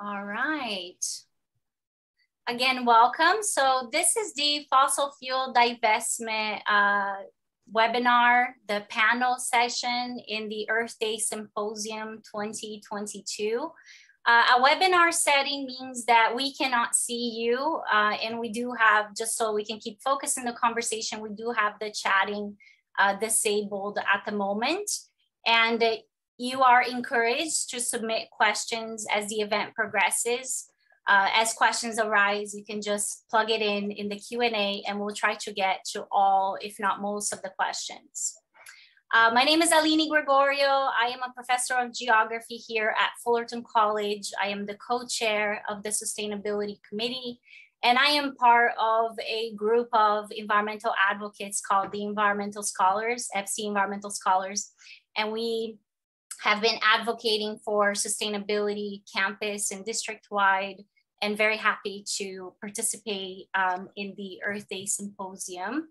All right. Again, welcome. So this is the fossil fuel divestment uh, webinar, the panel session in the Earth Day Symposium 2022. Uh, a webinar setting means that we cannot see you uh, and we do have, just so we can keep focusing the conversation, we do have the chatting uh, disabled at the moment. And you are encouraged to submit questions as the event progresses. Uh, as questions arise, you can just plug it in in the Q&A and we'll try to get to all, if not most of the questions. Uh, my name is Aline Gregorio. I am a professor of geography here at Fullerton College. I am the co-chair of the Sustainability Committee, and I am part of a group of environmental advocates called the Environmental Scholars, FC Environmental Scholars. And we have been advocating for sustainability campus and district-wide and very happy to participate um, in the Earth Day Symposium.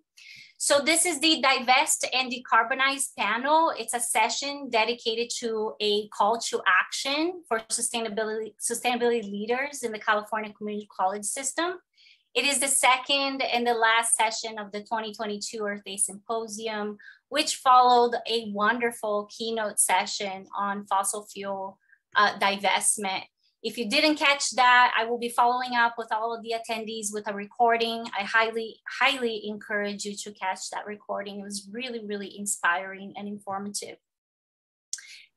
So this is the Divest and Decarbonize panel. It's a session dedicated to a call to action for sustainability, sustainability leaders in the California Community College system. It is the second and the last session of the 2022 Earth Day Symposium, which followed a wonderful keynote session on fossil fuel uh, divestment if you didn't catch that, I will be following up with all of the attendees with a recording. I highly, highly encourage you to catch that recording. It was really, really inspiring and informative.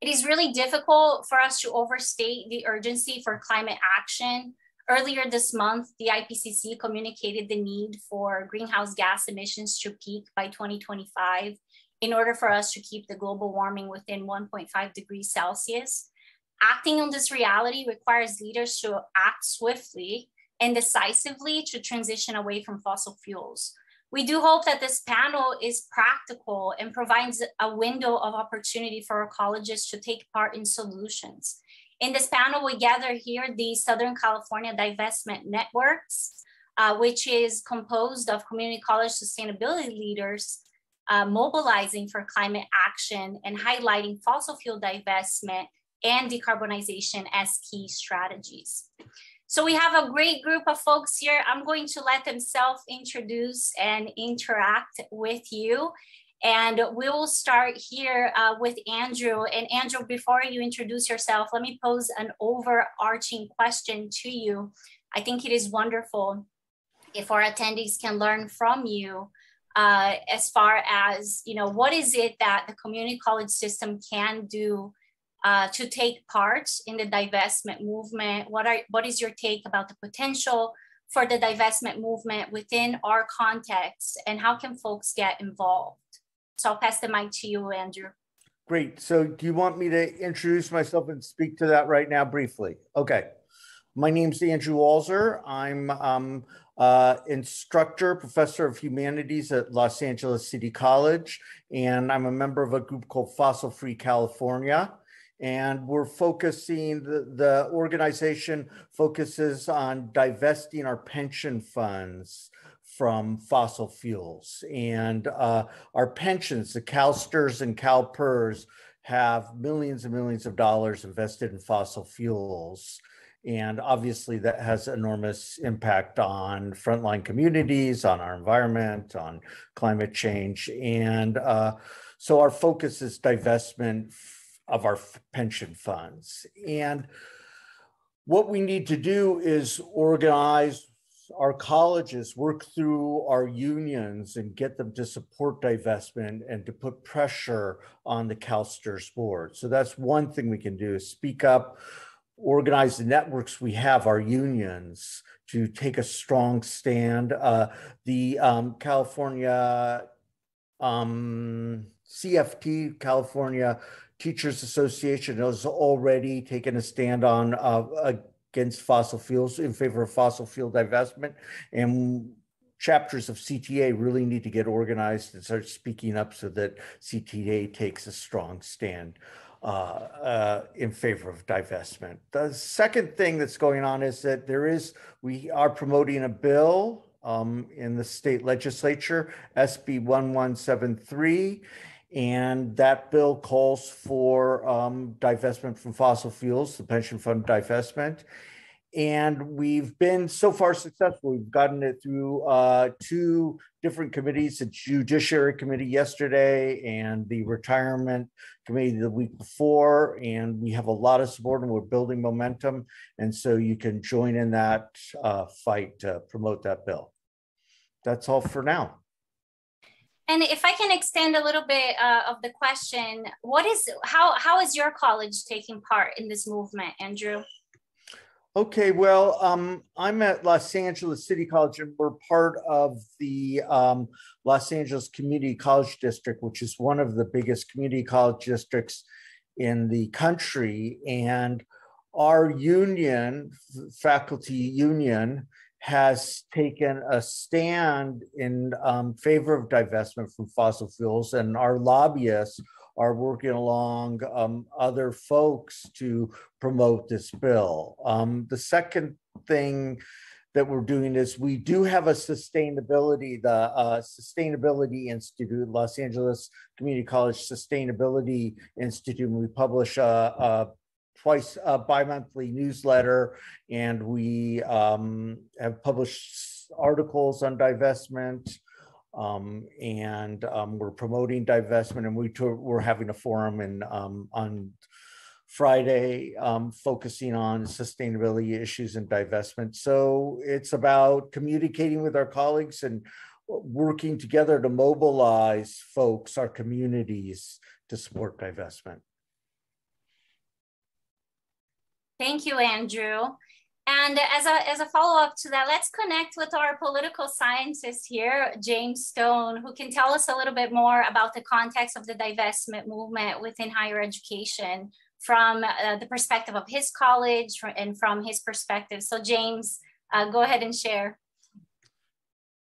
It is really difficult for us to overstate the urgency for climate action. Earlier this month, the IPCC communicated the need for greenhouse gas emissions to peak by 2025 in order for us to keep the global warming within 1.5 degrees Celsius. Acting on this reality requires leaders to act swiftly and decisively to transition away from fossil fuels. We do hope that this panel is practical and provides a window of opportunity for our colleges to take part in solutions. In this panel, we gather here the Southern California Divestment Networks, uh, which is composed of community college sustainability leaders uh, mobilizing for climate action and highlighting fossil fuel divestment and decarbonization as key strategies. So we have a great group of folks here. I'm going to let them self-introduce and interact with you. And we will start here uh, with Andrew. And Andrew, before you introduce yourself, let me pose an overarching question to you. I think it is wonderful if our attendees can learn from you uh, as far as, you know, what is it that the community college system can do uh, to take part in the divestment movement? What, are, what is your take about the potential for the divestment movement within our context and how can folks get involved? So I'll pass the mic to you, Andrew. Great. So do you want me to introduce myself and speak to that right now briefly? Okay. My name's Andrew Walzer. I'm um, uh, instructor, professor of humanities at Los Angeles City College, and I'm a member of a group called Fossil Free California. And we're focusing the, the organization focuses on divesting our pension funds from fossil fuels. And uh, our pensions the calstrs and calpers have millions and millions of dollars invested in fossil fuels and obviously that has enormous impact on frontline communities on our environment on climate change and uh, so our focus is divestment of our pension funds. And what we need to do is organize our colleges, work through our unions and get them to support divestment and to put pressure on the CalSTRS board. So that's one thing we can do is speak up, organize the networks we have, our unions, to take a strong stand. Uh, the um, California um, CFT, California Teachers Association has already taken a stand on uh, against fossil fuels in favor of fossil fuel divestment. And chapters of CTA really need to get organized and start speaking up so that CTA takes a strong stand uh, uh, in favor of divestment. The second thing that's going on is that there is, we are promoting a bill um, in the state legislature, SB 1173 and that bill calls for um, divestment from fossil fuels, the pension fund divestment. And we've been so far successful. We've gotten it through uh, two different committees, the Judiciary Committee yesterday and the Retirement Committee the week before. And we have a lot of support and we're building momentum. And so you can join in that uh, fight to promote that bill. That's all for now. And if I can extend a little bit uh, of the question, what is how how is your college taking part in this movement, Andrew? Okay, well, um, I'm at Los Angeles City College, and we're part of the um, Los Angeles Community College District, which is one of the biggest community college districts in the country. And our union, faculty union, has taken a stand in um, favor of divestment from fossil fuels, and our lobbyists are working along um, other folks to promote this bill. Um, the second thing that we're doing is we do have a sustainability, the uh, Sustainability Institute, Los Angeles Community College Sustainability Institute. And we publish a, a twice a bi-monthly newsletter and we um, have published articles on divestment um, and um, we're promoting divestment and we we're having a forum and um, on Friday um, focusing on sustainability issues and divestment. So it's about communicating with our colleagues and working together to mobilize folks, our communities to support divestment. Thank you, Andrew. And as a, as a follow-up to that, let's connect with our political scientist here, James Stone, who can tell us a little bit more about the context of the divestment movement within higher education from uh, the perspective of his college and from his perspective. So James, uh, go ahead and share.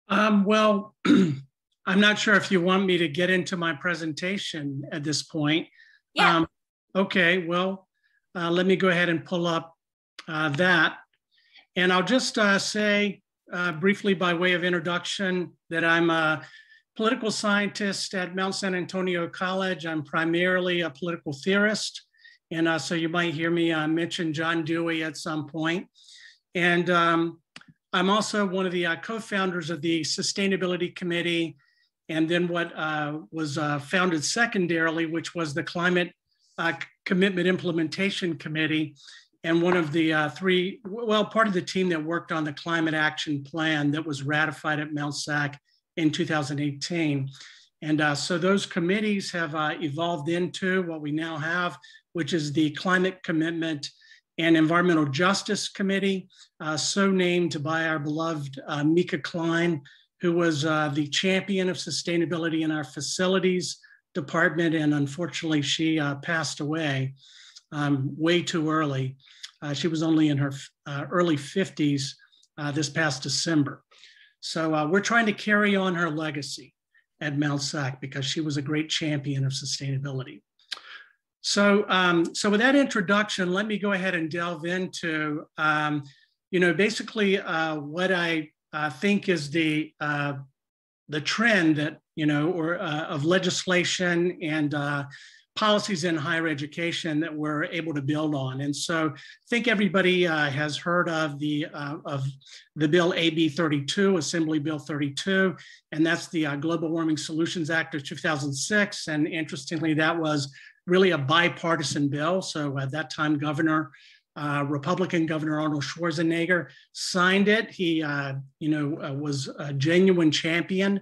Um, well, I'm not sure if you want me to get into my presentation at this point. Yeah. Um, okay, well, uh, let me go ahead and pull up uh, that. And I'll just uh, say uh, briefly by way of introduction that I'm a political scientist at Mount San Antonio College. I'm primarily a political theorist. And uh, so you might hear me uh, mention John Dewey at some point. And um, I'm also one of the uh, co-founders of the Sustainability Committee and then what uh, was founded secondarily, which was the Climate Commitment Implementation Committee and one of the uh, three, well, part of the team that worked on the climate action plan that was ratified at Mount SAC in 2018. And uh, so those committees have uh, evolved into what we now have, which is the Climate Commitment and Environmental Justice Committee, uh, so named by our beloved uh, Mika Klein, who was uh, the champion of sustainability in our facilities department. And unfortunately, she passed away um, way too early. Uh, she was only in her uh, early 50s uh, this past December. So uh, we're trying to carry on her legacy at Mount SAC because she was a great champion of sustainability. So, um, so with that introduction, let me go ahead and delve into, um, you know, basically uh, what I uh, think is the the trend that you know, or of legislation and policies in higher education that we're able to build on. And so I think everybody uh, has heard of the, uh, of the bill AB 32, Assembly Bill 32, and that's the uh, Global Warming Solutions Act of 2006. And interestingly, that was really a bipartisan bill. So at that time, Governor uh, Republican Governor Arnold Schwarzenegger signed it. He, uh, you know, uh, was a genuine champion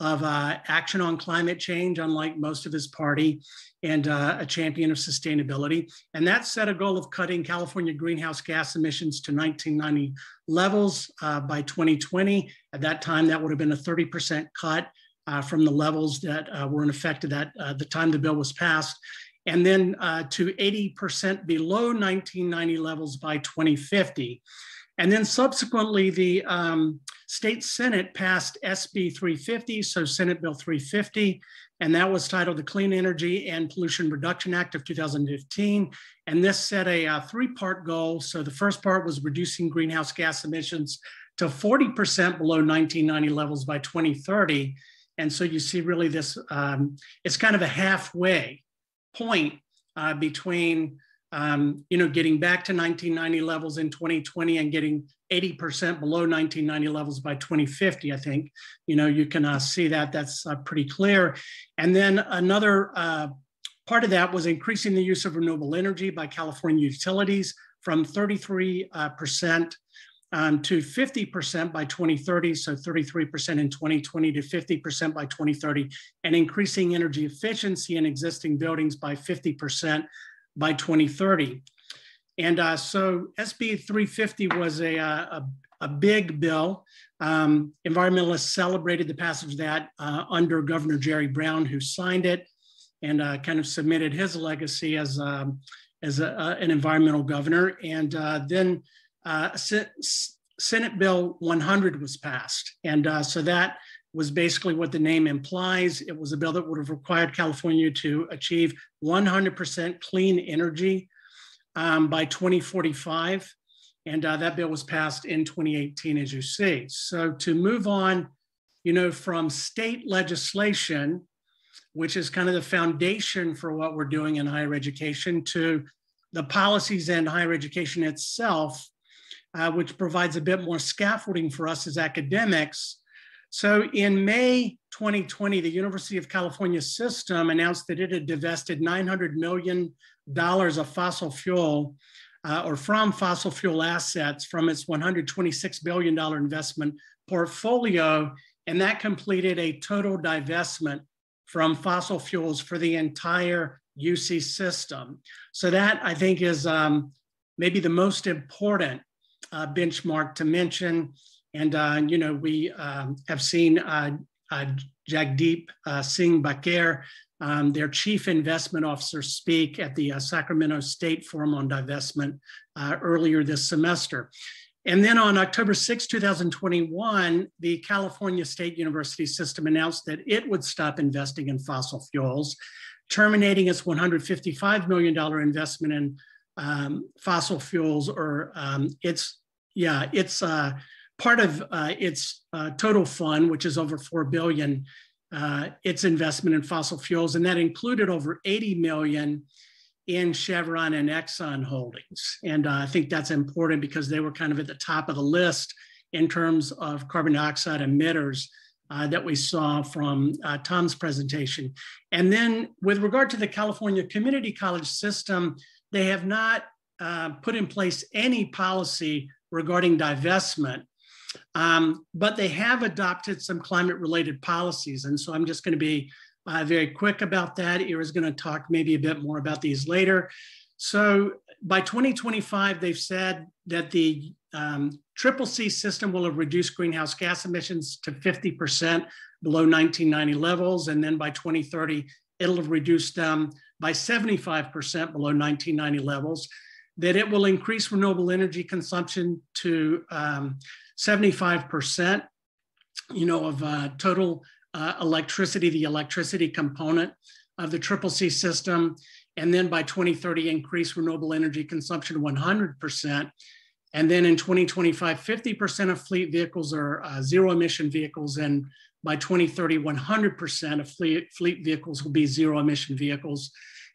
of uh, action on climate change, unlike most of his party, and uh, a champion of sustainability. And that set a goal of cutting California greenhouse gas emissions to 1990 levels uh, by 2020. At that time, that would have been a 30% cut uh, from the levels that uh, were in effect at uh, the time the bill was passed. And then to 80% below 1990 levels by 2050. And then subsequently, the um, state Senate passed SB 350, so Senate Bill 350, and that was titled the Clean Energy and Pollution Reduction Act of 2015. And this set a, uh, three part goal. So the first part was reducing greenhouse gas emissions to 40% below 1990 levels by 2030. And so you see, really, this um, it's kind of a halfway point uh, between um, you know, getting back to 1990 levels in 2020 and getting 80% below 1990 levels by 2050, I think, you know, you can uh, see that that's uh, pretty clear. And then another uh, part of that was increasing the use of renewable energy by California utilities from 33% uh, um, to 50% by 2030, so 33% in 2020 to 50% by 2030, and increasing energy efficiency in existing buildings by 50% by 2030. And uh, so SB 350 was a, uh, a, a big bill. Um, environmentalists celebrated the passage of that uh, under Governor Jerry Brown, who signed it and uh, kind of submitted his legacy as, um, as a, an environmental governor. And uh, then uh, Senate Bill 100 was passed. And so that was basically what the name implies. It was a bill that would have required California to achieve 100% clean energy um, by 2045. And uh, that bill was passed in 2018, as you see. So to move on, you know, from state legislation, which is kind of the foundation for what we're doing in higher education, to the policies in higher education itself, uh, which provides a bit more scaffolding for us as academics so in May 2020, the University of California system announced that it had divested $900 million of fossil fuel uh, or from fossil fuel assets from its $126 billion investment portfolio. And that completed a total divestment from fossil fuels for the entire UC system. So that I think is um, maybe the most important uh, benchmark to mention. And, uh, you know, we um, have seen uh, uh, Jagdeep uh, Singh Bachher, um, their chief investment officer, speak at the uh, Sacramento State Forum on Divestment uh, earlier this semester. And then on October 6, 2021, the California State University system announced that it would stop investing in fossil fuels, terminating its $155 million investment in um, fossil fuels or um, its, yeah, its uh, part of uh, its uh, total fund, which is over 4 billion, uh, its investment in fossil fuels, and that included over 80 million in Chevron and Exxon holdings. And uh, I think that's important because they were kind of at the top of the list in terms of carbon dioxide emitters uh, that we saw from uh, Tom's presentation. And then with regard to the California Community College system, they have not put in place any policy regarding divestment. Um, but they have adopted some climate related policies. And so I'm just going to be uh, very quick about that. Eera's going to talk maybe a bit more about these later. So by 2025, they've said that the um, triple C system will have reduced greenhouse gas emissions to 50% below 1990 levels. And then by 2030, it'll have reduced them by 75% below 1990 levels. That it will increase renewable energy consumption to um, 75%, you know, of uh, total uh, electricity, the electricity component of the triple C system. And then by 2030, increase renewable energy consumption 100%. And then in 2025, 50% of fleet vehicles are uh, zero emission vehicles. And by 2030, 100% of fleet, fleet vehicles will be zero emission vehicles.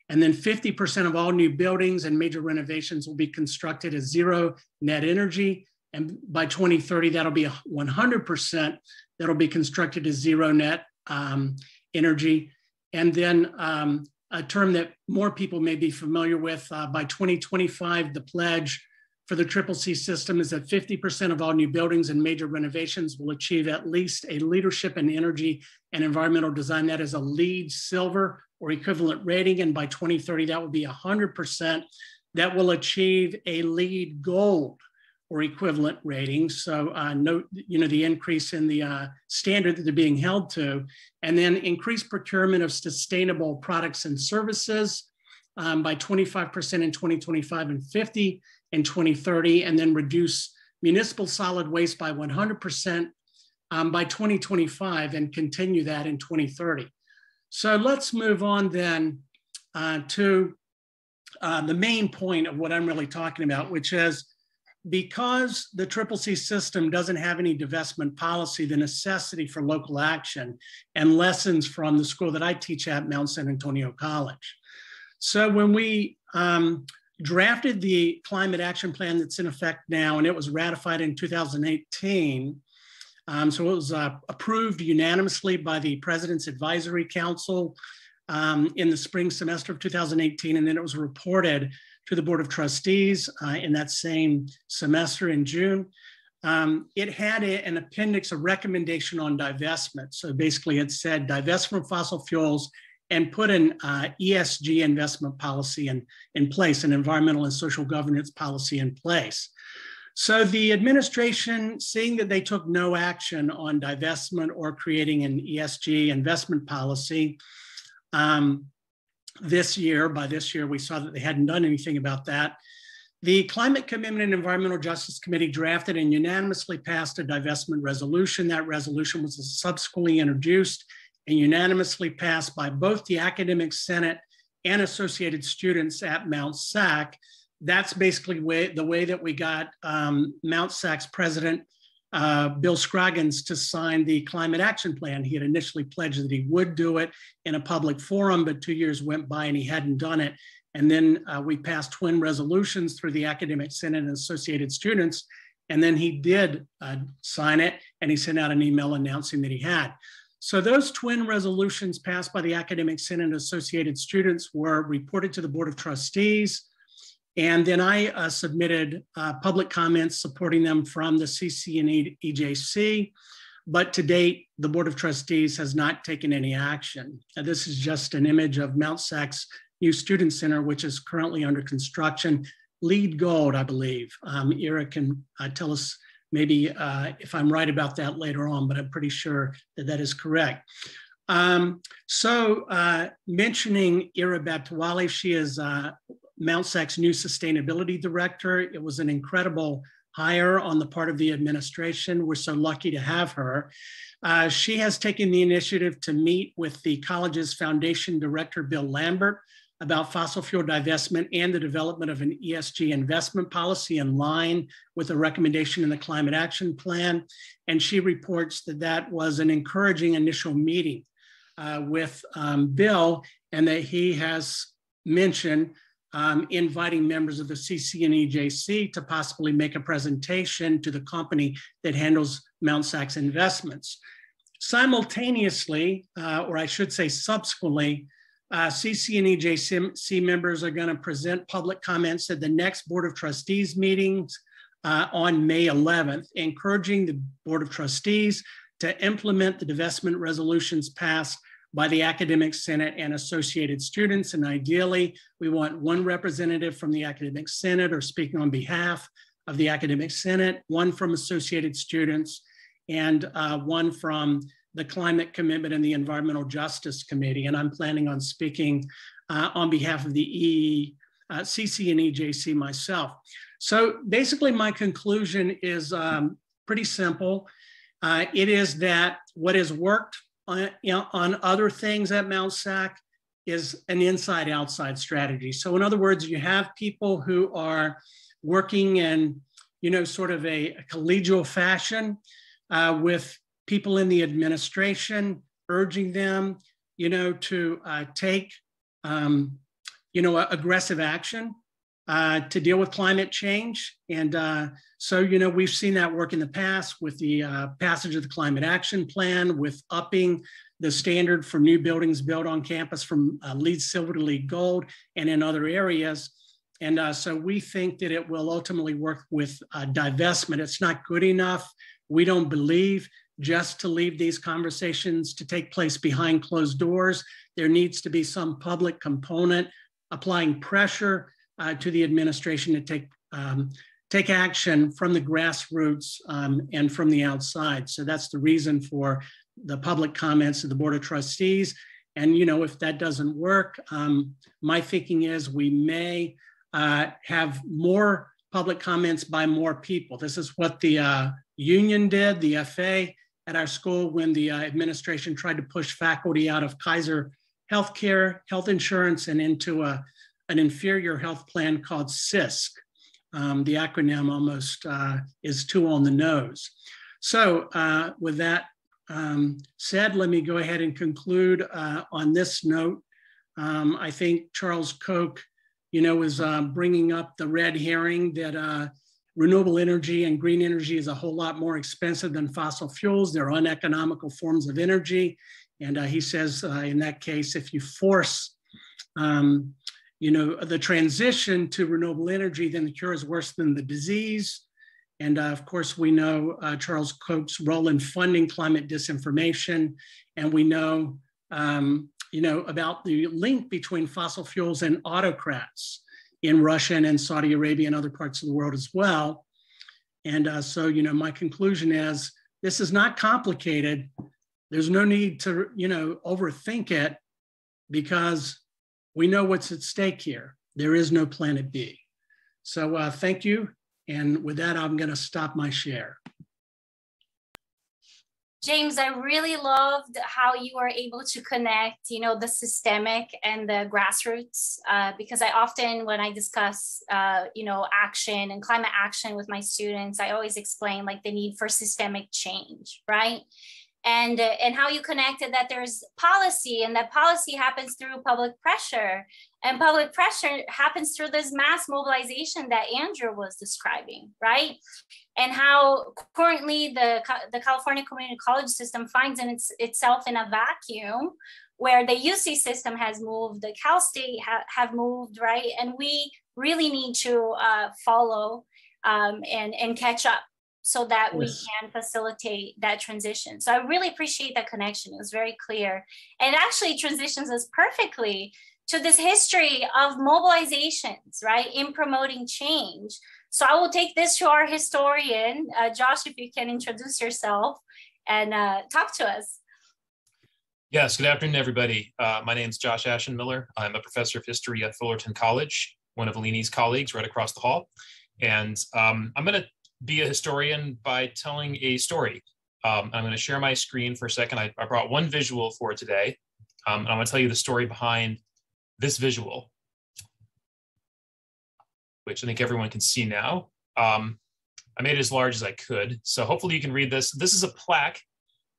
And then 50% of all new buildings and major renovations will be constructed as zero net energy. And by 2030, that'll be 100% that'll be constructed as zero net um, energy. And then um, a term that more people may be familiar with, uh, by 2025, the pledge for the Triple C system is that 50% of all new buildings and major renovations will achieve at least a leadership in energy and environmental design. That is a LEED silver or equivalent rating. And by 2030, that will be 100% that will achieve a LEED gold or equivalent ratings. So uh, note, you know, the increase in the uh, standard that they're being held to, and then increase procurement of sustainable products and services um, by 25% in 2025 and 50 in 2030, and then reduce municipal solid waste by 100% um, by 2025 and continue that in 2030. So let's move on then uh, to uh, the main point of what I'm really talking about, which is because the Triple C system doesn't have any divestment policy, the necessity for local action and lessons from the school that I teach at Mount San Antonio College. So when we um, drafted the climate action plan that's in effect now, and it was ratified in 2018. Um, so it was uh, approved unanimously by the President's Advisory Council um, in the spring semester of 2018, and then it was reported to the Board of Trustees uh, in that same semester in June. Um, it had a, an appendix, a recommendation on divestment. So basically, it said divest from fossil fuels and put an uh, ESG investment policy in, in place, an environmental and social governance policy in place. So the administration, seeing that they took no action on divestment or creating an ESG investment policy, um, this year, by this year, we saw that they hadn't done anything about that. The Climate Commitment and Environmental Justice Committee drafted and unanimously passed a divestment resolution. That resolution was subsequently introduced and unanimously passed by both the Academic Senate and associated students at Mount SAC. That's basically way, the way that we got um, Mount SAC's president, uh, Bill Scroggins, to sign the climate action plan. He had initially pledged that he would do it in a public forum, but two years went by and he hadn't done it. And then uh, we passed twin resolutions through the Academic Senate and associated students. And then he did uh, sign it and he sent out an email announcing that he had. So those twin resolutions passed by the Academic Senate and Associated Students were reported to the Board of Trustees. And then I uh, submitted uh, public comments supporting them from the CC and EJC. But to date, the Board of Trustees has not taken any action. Uh, this is just an image of Mount SAC's new student center, which is currently under construction. LEED gold, I believe. Um, Eera can uh, tell us Maybe uh, if I'm right about that later on, but I'm pretty sure that that is correct. Um, so uh, mentioning Eera Babtiwale, she is uh, Mount SAC's new sustainability director. It was an incredible hire on the part of the administration. We're so lucky to have her. Uh, she has taken the initiative to meet with the college's foundation director, Bill Lambert, about fossil fuel divestment and the development of an ESG investment policy in line with a recommendation in the climate action plan. And she reports that that was an encouraging initial meeting uh, with um, Bill and that he has mentioned um, inviting members of the CC and EJC to possibly make a presentation to the company that handles Mount SAC's investments. Simultaneously, uh, or I should say subsequently, uh, CC and EJC members are going to present public comments at the next Board of Trustees meetings uh, on May 11th, encouraging the Board of Trustees to implement the divestment resolutions passed by the Academic Senate and associated students. And ideally, we want one representative from the Academic Senate or speaking on behalf of the Academic Senate, one from associated students, and uh, one from the Climate Commitment and the Environmental Justice Committee, and I'm planning on speaking uh, on behalf of the E, uh, CC and EJC myself. So basically, my conclusion is um, pretty simple. Uh, it is that what has worked on, you know, on other things at Mount SAC is an inside outside strategy. So, in other words, you have people who are working in, you know, sort of a, a collegial fashion uh, with people in the administration, urging them, you know, to uh, take, um, you know, aggressive action uh, to deal with climate change. And uh, so, you know, we've seen that work in the past with the uh, passage of the Climate Action Plan, with upping the standard for new buildings built on campus from uh, LEED Silver to LEED Gold and in other areas. And uh, so we think that it will ultimately work with divestment. It's not good enough. We don't believe just to leave these conversations to take place behind closed doors. There needs to be some public component applying pressure uh, to the administration to take um, take action from the grassroots um, and from the outside. So that's the reason for the public comments of the Board of Trustees. And you know, if that doesn't work, um, my thinking is we may uh, have more public comments by more people. This is what the uh, union did, the FA, at our school when the uh, administration tried to push faculty out of Kaiser healthcare, health insurance, and into a, an inferior health plan called CISC. Um, the acronym almost uh, is too on the nose. So uh, with that um, said, let me go ahead and conclude uh, on this note. Um, I think Charles Koch you know, was um, bringing up the red herring that uh, renewable energy and green energy is a whole lot more expensive than fossil fuels. They're uneconomical forms of energy. And uh, he says, uh, in that case, if you force, um, you know, the transition to renewable energy, then the cure is worse than the disease. And uh, of course, we know uh, Charles Koch's role in funding climate disinformation, and we know, um, you know, about the link between fossil fuels and autocrats in Russia and in Saudi Arabia and other parts of the world as well. And uh, so, you know, my conclusion is this is not complicated. There's no need to, you know, overthink it because we know what's at stake here. There is no planet B. So uh, thank you. And with that, I'm going to stop my share. James, I really loved how you were able to connect, you know, the systemic and the grassroots, uh, because I often, when I discuss, uh, you know, action and climate action with my students, I always explain like the need for systemic change, right? And, and how you connected that there's policy and that policy happens through public pressure and public pressure happens through this mass mobilization that Andrew was describing, right? And how currently the, the California community college system finds in its, itself in a vacuum where the UC system has moved, the Cal State ha have moved, right? And we really need to uh, follow um, and, and catch up so that yes. we can facilitate that transition. So I really appreciate that connection. It was very clear. And actually transitions us perfectly to this history of mobilizations, right, in promoting change. So I will take this to our historian. Uh, Josh, if you can introduce yourself and uh, talk to us. Yes, good afternoon, everybody. Uh, my name is Josh Ashenmiller. I'm a professor of history at Fullerton College, one of Aline's colleagues right across the hall. And um, I'm going to be a historian by telling a story. Um, I'm going to share my screen for a second. I, I brought one visual for today. Um, and I'm going to tell you the story behind this visual, which I think everyone can see now. Um, I made it as large as I could. So hopefully you can read this. This is a plaque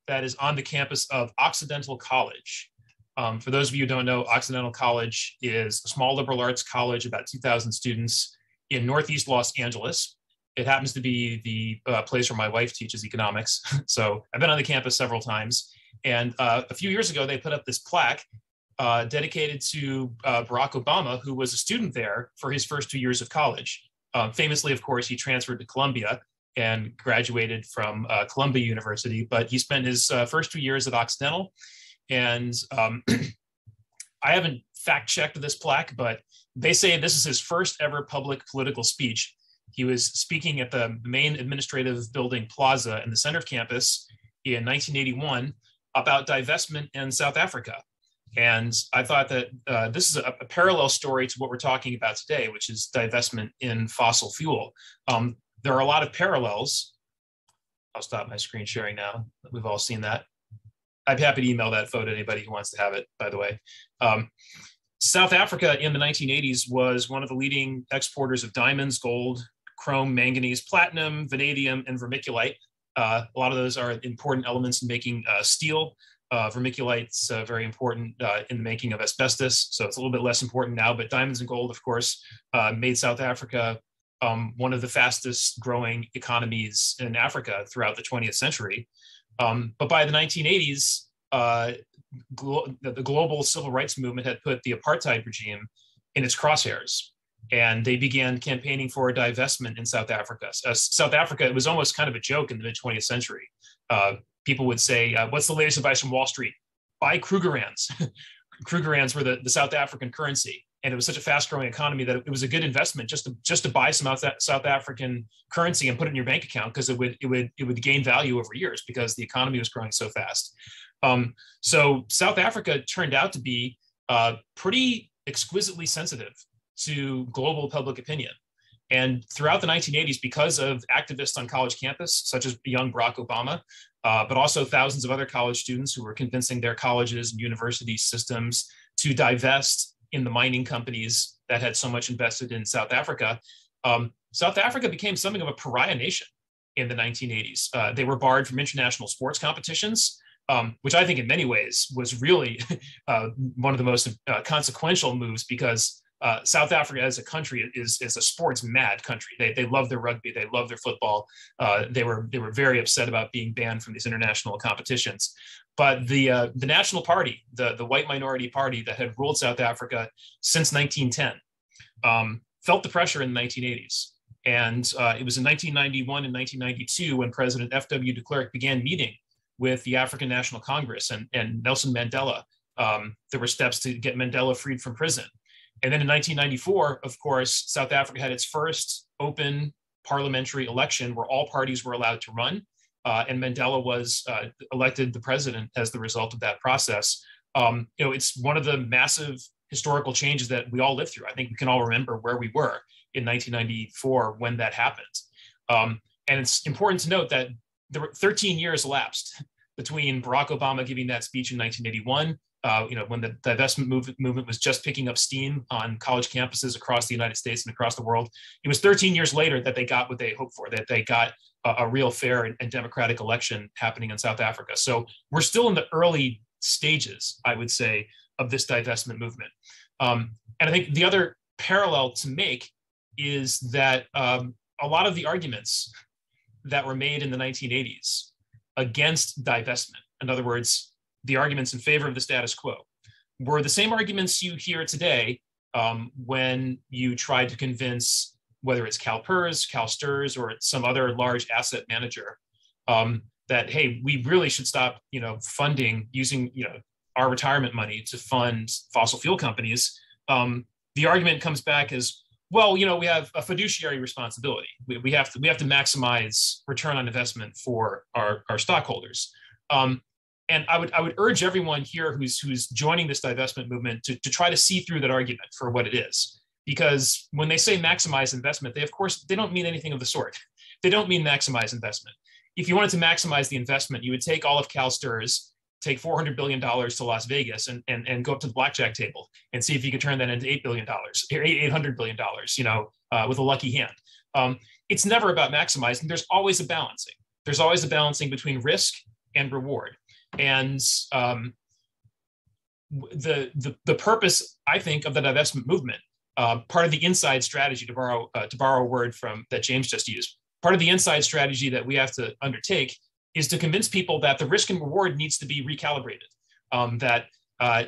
that is on the campus of Occidental College. Um, for those of you who don't know, Occidental College is a small liberal arts college, about 2,000 students in Northeast Los Angeles. It happens to be the uh, place where my wife teaches economics. so I've been on the campus several times. And uh, a few years ago, they put up this plaque uh, dedicated to uh, Barack Obama, who was a student there for his first two years of college. Um, famously, of course, he transferred to Columbia and graduated from uh, Columbia University, but he spent his uh, first two years at Occidental. And um, I haven't fact checked this plaque, but they say this is his first ever public political speech. He was speaking at the main administrative building plaza in the center of campus in 1981 about divestment in South Africa. And I thought that uh, this is a, a, parallel story to what we're talking about today, which is divestment in fossil fuel. Um, there are a lot of parallels. I'll stop my screen sharing now. We've all seen that. I'd be happy to email that photo to anybody who wants to have it, by the way. Um, South Africa in the 1980s was one of the leading exporters of diamonds, gold, chrome, manganese, platinum, vanadium, and vermiculite. Uh, a lot of those are important elements in making uh, steel. Uh, vermiculite's uh, very important uh, in the making of asbestos, so it's a little bit less important now. But diamonds and gold, of course, uh, made South Africa um, one of the fastest growing economies in Africa throughout the 20th century. Um, but by the 1980s, uh, glo- the global civil rights movement had put the apartheid regime in its crosshairs. And they began campaigning for a divestment in South Africa. Uh, South Africa, it was almost kind of a joke in the mid 20th century people would say, uh, what's the latest advice from Wall Street? Buy Krugerrands. Krugerrands were the, the South African currency. And it was such a fast growing economy that it was a good investment just to just to buy some South African currency and put it in your bank account because it would it would it would gain value over years because the economy was growing so fast. Um, so South Africa turned out to be uh, pretty exquisitely sensitive to global public opinion. And throughout the 1980s, because of activists on college campus, such as young Barack Obama, uh, but also thousands of other college students who were convincing their colleges and university systems to divest in the mining companies that had so much invested in South Africa. Um, South Africa became something of a pariah nation in the 1980s. Uh, they were barred from international sports competitions, um, which I think in many ways was really uh, one of the most uh, consequential moves because uh, South Africa as a country is, is a sports mad country. They, they love their rugby, they love their football. Uh, they were they were very upset about being banned from these international competitions. But the uh, the National Party, the the white minority party that had ruled South Africa since 1910, um, felt the pressure in the 1980s. And uh, it was in 1991 and 1992 when President F.W. de Klerk began meeting with the African National Congress and, and Nelson Mandela. Um, there were steps to get Mandela freed from prison. And then in 1994, of course, South Africa had its first open parliamentary election where all parties were allowed to run. Uh, and Mandela was uh, elected the president as the result of that process. Um, you know, it's one of the massive historical changes that we all lived through. I think we can all remember where we were in 1994 when that happened. Um, and it's important to note that there were 13 years elapsed between Barack Obama giving that speech in 1981 uh, you know, when the divestment move, movement was just picking up steam on college campuses across the United States and across the world. It was 13 years later that they got what they hoped for, that they got a, a real fair and, and, democratic election happening in South Africa. So we're still in the early stages, I would say, of this divestment movement. Um, and I think the other parallel to make is that um, a lot of the arguments that were made in the 1980s against divestment, in other words, the arguments in favor of the status quo were the same arguments you hear today um, when you try to convince whether it's CalPERS, CalSTRS, or some other large asset manager um, that hey, we really should stop, you know, funding using you know our retirement money to fund fossil fuel companies. Um, the argument comes back as well, you know, we have a fiduciary responsibility. We, we have to we have to maximize return on investment for our, our stockholders. Um, and I would I would urge everyone here who's who's joining this divestment movement to, to try to see through that argument for what it is. Because when they say maximize investment, they of course they don't mean anything of the sort. They don't mean maximize investment. If you wanted to maximize the investment, you would take all of CalSTRS, take $400 billion to Las Vegas and, and, and go up to the blackjack table and see if you could turn that into $8 billion or $800 billion, you know, uh, with a lucky hand. Um, it's never about maximizing. There's always a balancing. There's always a balancing between risk and reward and um, the, the the purpose I think of the divestment movement, uh, part of the inside strategy to borrow uh, to borrow a word from that James just used, part of the inside strategy that we have to undertake is to convince people that the risk and reward needs to be recalibrated. Um, that uh,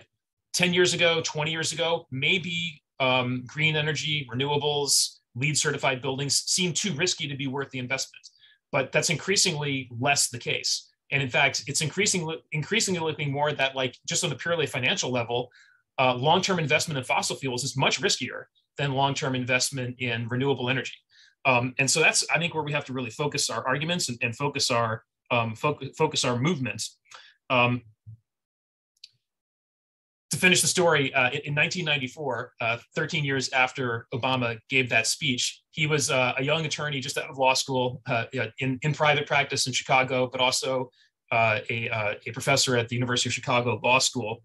10 years ago, 20 years ago, maybe um, green energy, renewables, LEED certified buildings seem too risky to be worth the investment. But that's increasingly less the case. And in fact, it's increasingly increasingly looking more that like just on a purely financial level, uh, long-term investment in fossil fuels is much riskier than long-term investment in renewable energy. Um, and so that's I think where we have to really focus our arguments and, and focus our um, focus, focus our movements. Um, to finish the story, uh, in, 1994, uh, 13 years after Obama gave that speech, he was uh, a young attorney just out of law school uh, in, in private practice in Chicago, but also uh, a, uh, a professor at the University of Chicago Law School.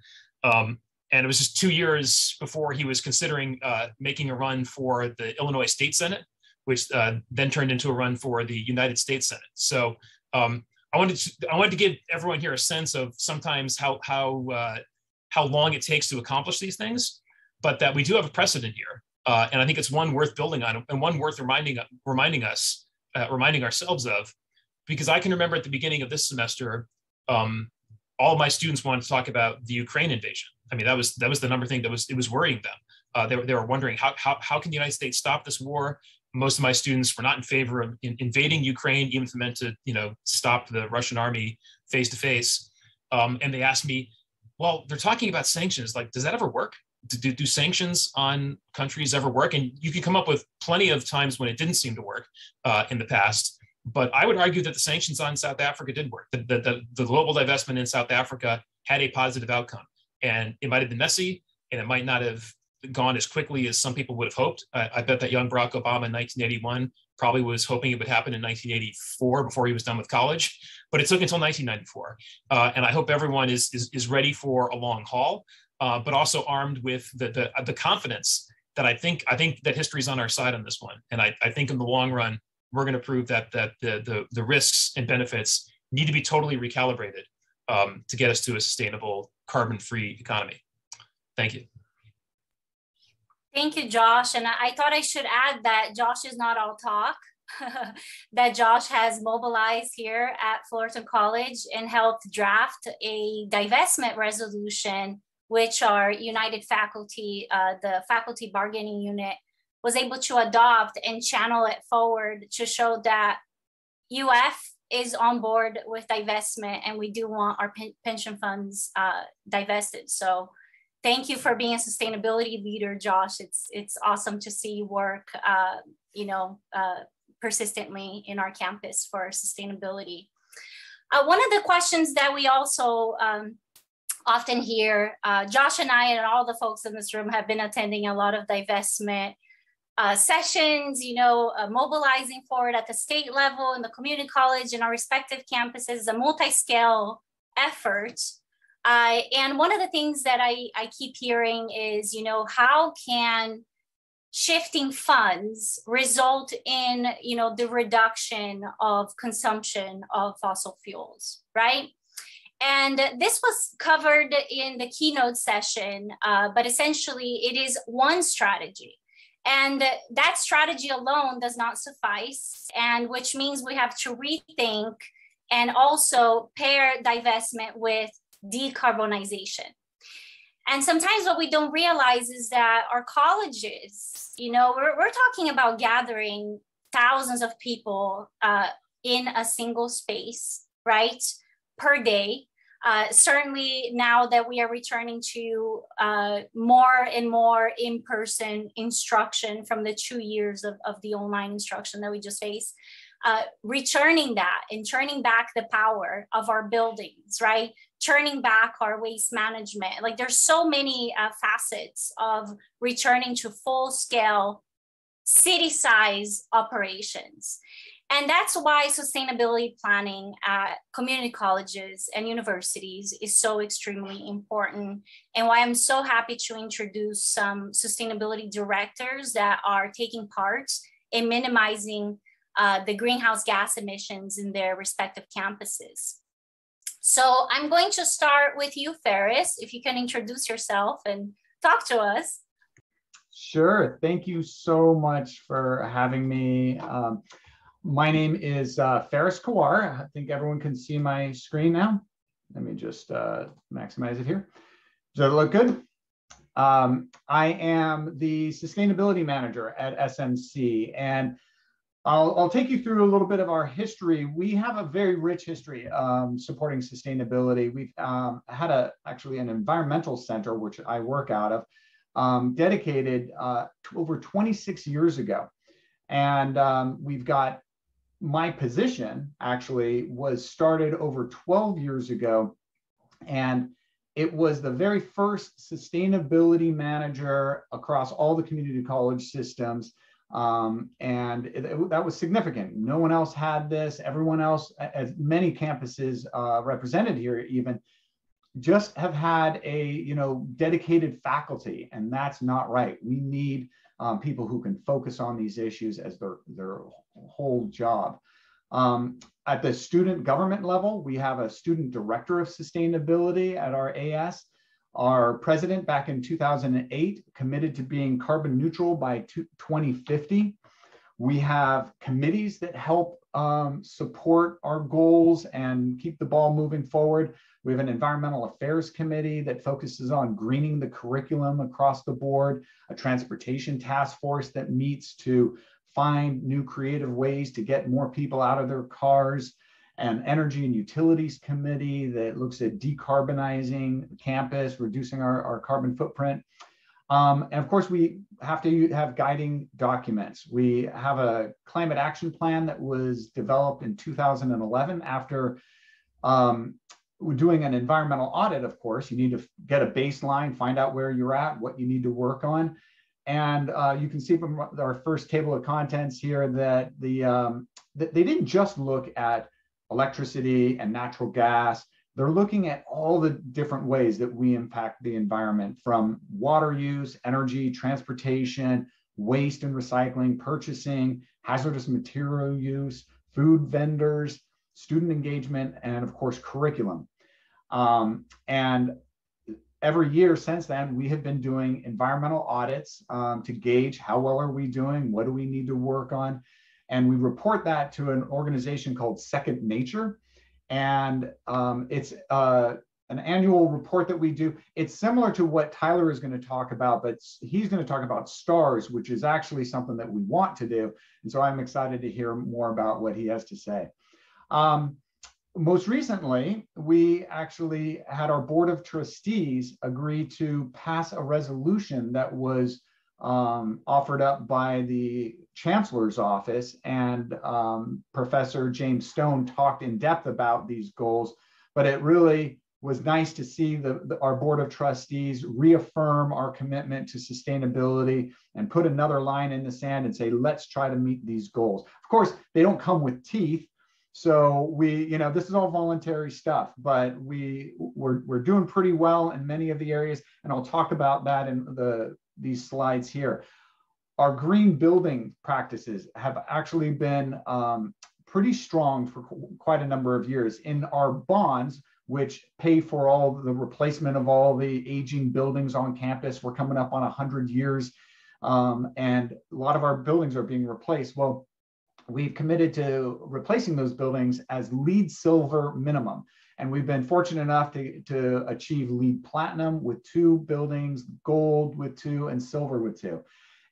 Um, and it was just two years before he was considering making a run for the Illinois State Senate, which then turned into a run for the United States Senate. So um, I wanted to I wanted to give everyone here a sense of sometimes how how how long it takes to accomplish these things, but that we do have a precedent here. Uh, and I think it's one worth building on and one worth reminding, reminding us, uh, reminding ourselves of, because I can remember at the beginning of this semester, um, all my students wanted to talk about the Ukraine invasion. I mean, that was that was the number thing that was it was worrying them. Uh, they, were, they were wondering how, how, how can the United States stop this war? Most of my students were not in favor of in, invading Ukraine, even if it meant to you know stop the Russian army face to face. And they asked me, well, they're talking about sanctions. Like, does that ever work? Do, do, sanctions on countries ever work? And you can come up with plenty of times when it didn't seem to work uh, in the past. But I would argue that the sanctions on South Africa did work. The, the, the, global divestment in South Africa had a positive outcome. And it might have been messy and it might not have gone as quickly as some people would have hoped. I, I, bet that young Barack Obama in 1981 probably was hoping it would happen in 1984 before he was done with college, but it took until 1994. Uh, and I hope everyone is, is, is ready for a long haul, uh, but also armed with the, the, the confidence that I think I think that history is on our side on this one. And I, I think in the long run, we're going to prove that that the, the, the risks and benefits need to be totally recalibrated um, to get us to a sustainable carbon-free economy. Thank you. Thank you, Josh. And I, thought I should add that Josh is not all talk. that Josh has mobilized here at Fullerton College and helped draft a divestment resolution, which our United Faculty, uh, the faculty bargaining unit, was able to adopt and channel it forward to show that UF is on board with divestment and we do want our pension funds uh, divested. So thank you for being a sustainability leader, Josh. It's, it's awesome to see you work, uh, you know, uh, persistently in our campus for sustainability. Uh, one of the questions that we also um, often hear, uh, Josh and I and all the folks in this room have been attending a lot of divestment uh, sessions, you know, uh, mobilizing for it at the state level in the community college and our respective campuses, a multi-scale effort. Uh, and one of the things that I, I keep hearing is, you know, how can shifting funds result in you know the reduction of consumption of fossil fuels right? And this was covered in the keynote session uh, but essentially it is one strategy. And that strategy alone does not suffice and which means we have to rethink and also pair divestment with decarbonization and sometimes what we don't realize is that our colleges, you know, we're, we're talking about gathering thousands of people uh, in a single space, right, per day. Uh, certainly now that we are returning to uh, more and more in-person instruction from the two years of, of the online instruction that we just faced, uh, returning that and turning back the power of our buildings, right? Turning back our waste management. Like there's so many uh, facets of returning to full scale city size operations. And that's why sustainability planning at community colleges and universities is so extremely important. And why I'm so happy to introduce some sustainability directors that are taking part in minimizing uh, the greenhouse gas emissions in their respective campuses. So I'm going to start with you, Ferris, if you can introduce yourself and talk to us. Sure. Thank you so much for having me. Um, my name is uh, Ferris Kawar. I think everyone can see my screen now. Let me just uh, maximize it here. Does it look good? Um, I am the sustainability manager at SMC, and I'll, I'll, take you through a little bit of our history. We have a very rich history um, supporting sustainability. We've um, had a actually an environmental center, which I work out of, um, dedicated uh, over 26 years ago. And um, we've got my position actually was started over 12 years ago. And it was the very first sustainability manager across all the community college systems um, and it, it, that was significant. No one else had this. Everyone else, as many campuses uh, represented here, even just have had a you know dedicated faculty, and that's not right. We need um, people who can focus on these issues as their their whole job. Um, at the student government level, we have a student director of sustainability at our AS. Our president back in 2008 committed to being carbon neutral by 2050. We have committees that help um, support our goals and keep the ball moving forward. We have an environmental affairs committee that focuses on greening the curriculum across the board, a transportation task force that meets to find new creative ways to get more people out of their cars an energy and utilities committee that looks at decarbonizing campus, reducing our, our carbon footprint. Um, and of course, we have to have guiding documents. We have a climate action plan that was developed in 2011 after um, we're doing an environmental audit, of course. You need to get a baseline, find out where you're at, what you need to work on. And uh, you can see from our first table of contents here that the um, that they didn't just look at electricity and natural gas. They're looking at all the different ways that we impact the environment from water use, energy, transportation, waste and recycling, purchasing, hazardous material use, food vendors, student engagement, and of course, curriculum. Um, and every year since then, we have been doing environmental audits um, to gauge how well are we doing, what do we need to work on, and we report that to an organization called Second Nature, and um, it's uh, an annual report that we do. It's similar to what Tyler is going to talk about, but he's going to talk about stars, which is actually something that we want to do, and so I'm excited to hear more about what he has to say. Um, most recently, we actually had our board of trustees agree to pass a resolution that was um, offered up by the chancellor's office. And um, Professor James Stone talked in depth about these goals, but it really was nice to see the, the, our board of trustees reaffirm our commitment to sustainability and put another line in the sand and say, let's try to meet these goals. Of course, they don't come with teeth. So we, you know, this is all voluntary stuff, but we we're, we're doing pretty well in many of the areas, and I'll talk about that in the these slides here. Our green building practices have actually been um, pretty strong for quite a number of years. In our bonds, which pay for all the replacement of all the aging buildings on campus, we're coming up on 100 years, um, and a lot of our buildings are being replaced. Well, we've committed to replacing those buildings as LEED silver minimum. And we've been fortunate enough to, to achieve LEED platinum with two buildings, gold with two, and silver with two.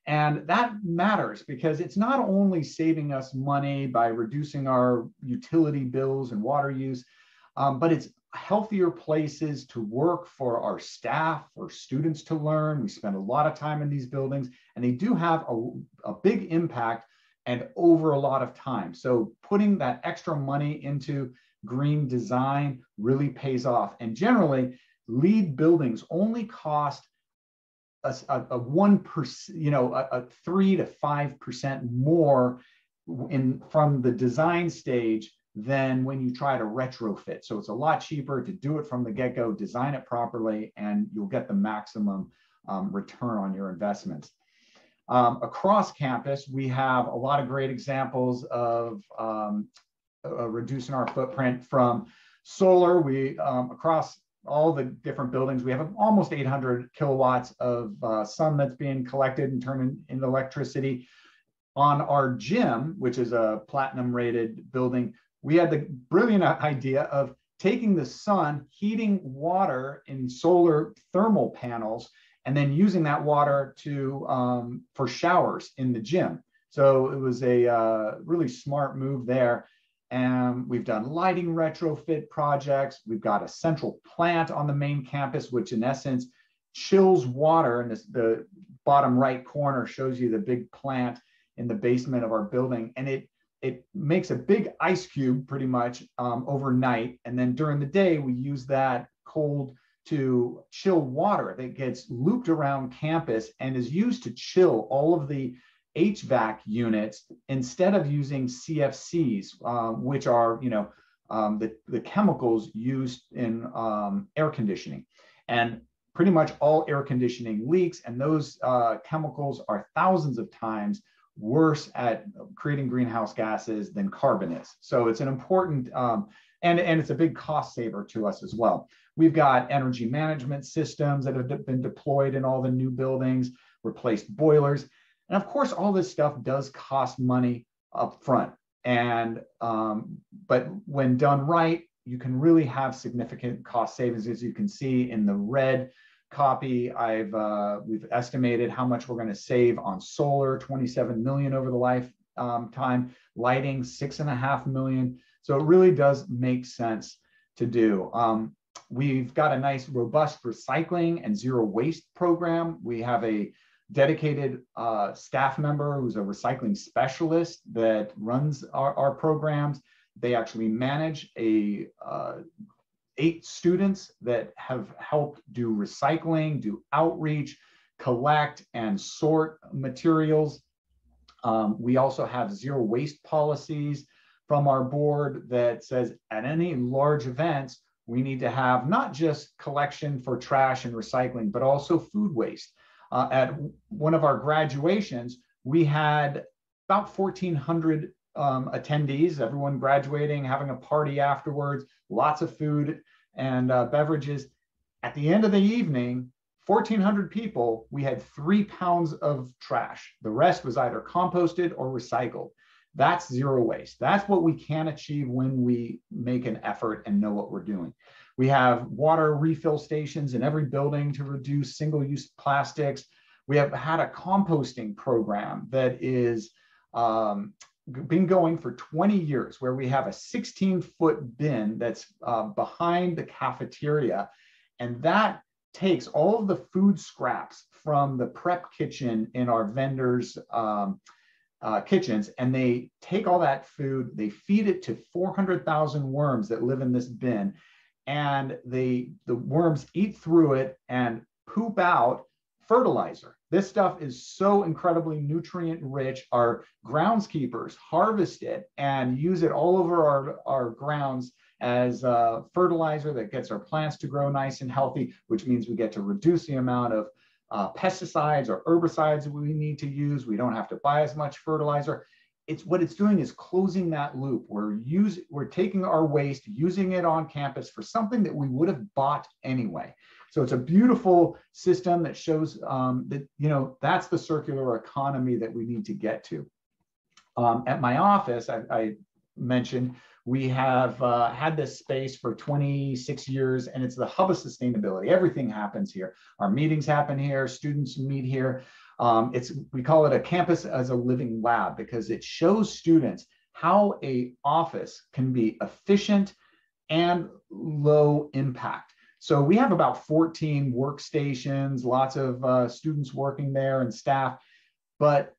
And that matters because it's not only saving us money by reducing our utility bills and water use, um, but it's healthier places to work for our staff, for students to learn. We spend a lot of time in these buildings, and they do have a, a big impact and over a lot of time. So putting that extra money into green design really pays off. And generally, LEED buildings only cost a, a, one percent, you know, a, a three to five percent more in from the design stage than when you try to retrofit. So it's a lot cheaper to do it from the get-go, design it properly, and you'll get the maximum um, return on your investments. Um, across campus, we have a lot of great examples of um, uh, reducing our footprint from solar. We um, across all the different buildings, we have almost 800 kilowatts of uh, sun that's being collected and turned into electricity. On our gym, which is a platinum rated building, we had the brilliant idea of taking the sun, heating water in solar thermal panels, and then using that water to um, for showers in the gym. So it was a uh, really smart move there. And we've done lighting retrofit projects. We've got a central plant on the main campus, which in essence chills water. And this, the bottom right corner shows you the big plant in the basement of our building. And it it makes a big ice cube pretty much um, overnight. And then during the day, we use that cold to chill water that gets looped around campus and is used to chill all of the HVAC units instead of using CFCs, um, which are, you know, um, the, the chemicals used in um, air conditioning. And pretty much all air conditioning leaks, and those uh, chemicals are thousands of times worse at creating greenhouse gases than carbon is. So it's an important, um, and, and it's a big cost saver to us as well. We've got energy management systems that have been deployed in all the new buildings, replaced boilers. And of course, all this stuff does cost money up front. And um, but when done right, you can really have significant cost savings, as you can see in the red copy. I've uh, we've estimated how much we're going to save on solar, 27 million over the lifetime. Um, lighting, six and a half million. So it really does make sense to do. Um, We've got a nice, robust recycling and zero waste program. We have a dedicated uh, staff member who's a recycling specialist that runs our, our programs. They actually manage a uh, eight students that have helped do recycling, do outreach, collect and sort materials. Um, we also have zero waste policies from our board that says at any large events, we need to have not just collection for trash and recycling, but also food waste. Uh, at one of our graduations, we had about 1,400 um, attendees, everyone graduating, having a party afterwards, lots of food and uh, beverages. At the end of the evening, 1,400 people, we had three pounds of trash. The rest was either composted or recycled. That's zero waste. That's what we can achieve when we make an effort and know what we're doing. We have water refill stations in every building to reduce single use plastics. We have had a composting program that is um, been going for 20 years where we have a 16 foot bin that's uh, behind the cafeteria. And that takes all of the food scraps from the prep kitchen in our vendors' um, uh, kitchens and they take all that food, they feed it to 400,000 worms that live in this bin, and they the worms eat through it and poop out fertilizer. This stuff is so incredibly nutrient rich. Our groundskeepers harvest it and use it all over our, our grounds as fertilizer that gets our plants to grow nice and healthy, which means we get to reduce the amount of uh, pesticides or herbicides we need to use. We don't have to buy as much fertilizer. It's what it's doing is closing that loop. We're using, we're taking our waste, using it on campus for something that we would have bought anyway. So it's a beautiful system that shows um, that, you know, that's the circular economy that we need to get to. Um, at my office, I, I mentioned we have uh, had this space for 26 years and it's the hub of sustainability. Everything happens here. Our meetings happen here, students meet here. Um, it's we call it a campus as a living lab because it shows students how a office can be efficient and low impact. So we have about 14 workstations, lots of uh, students working there and staff, but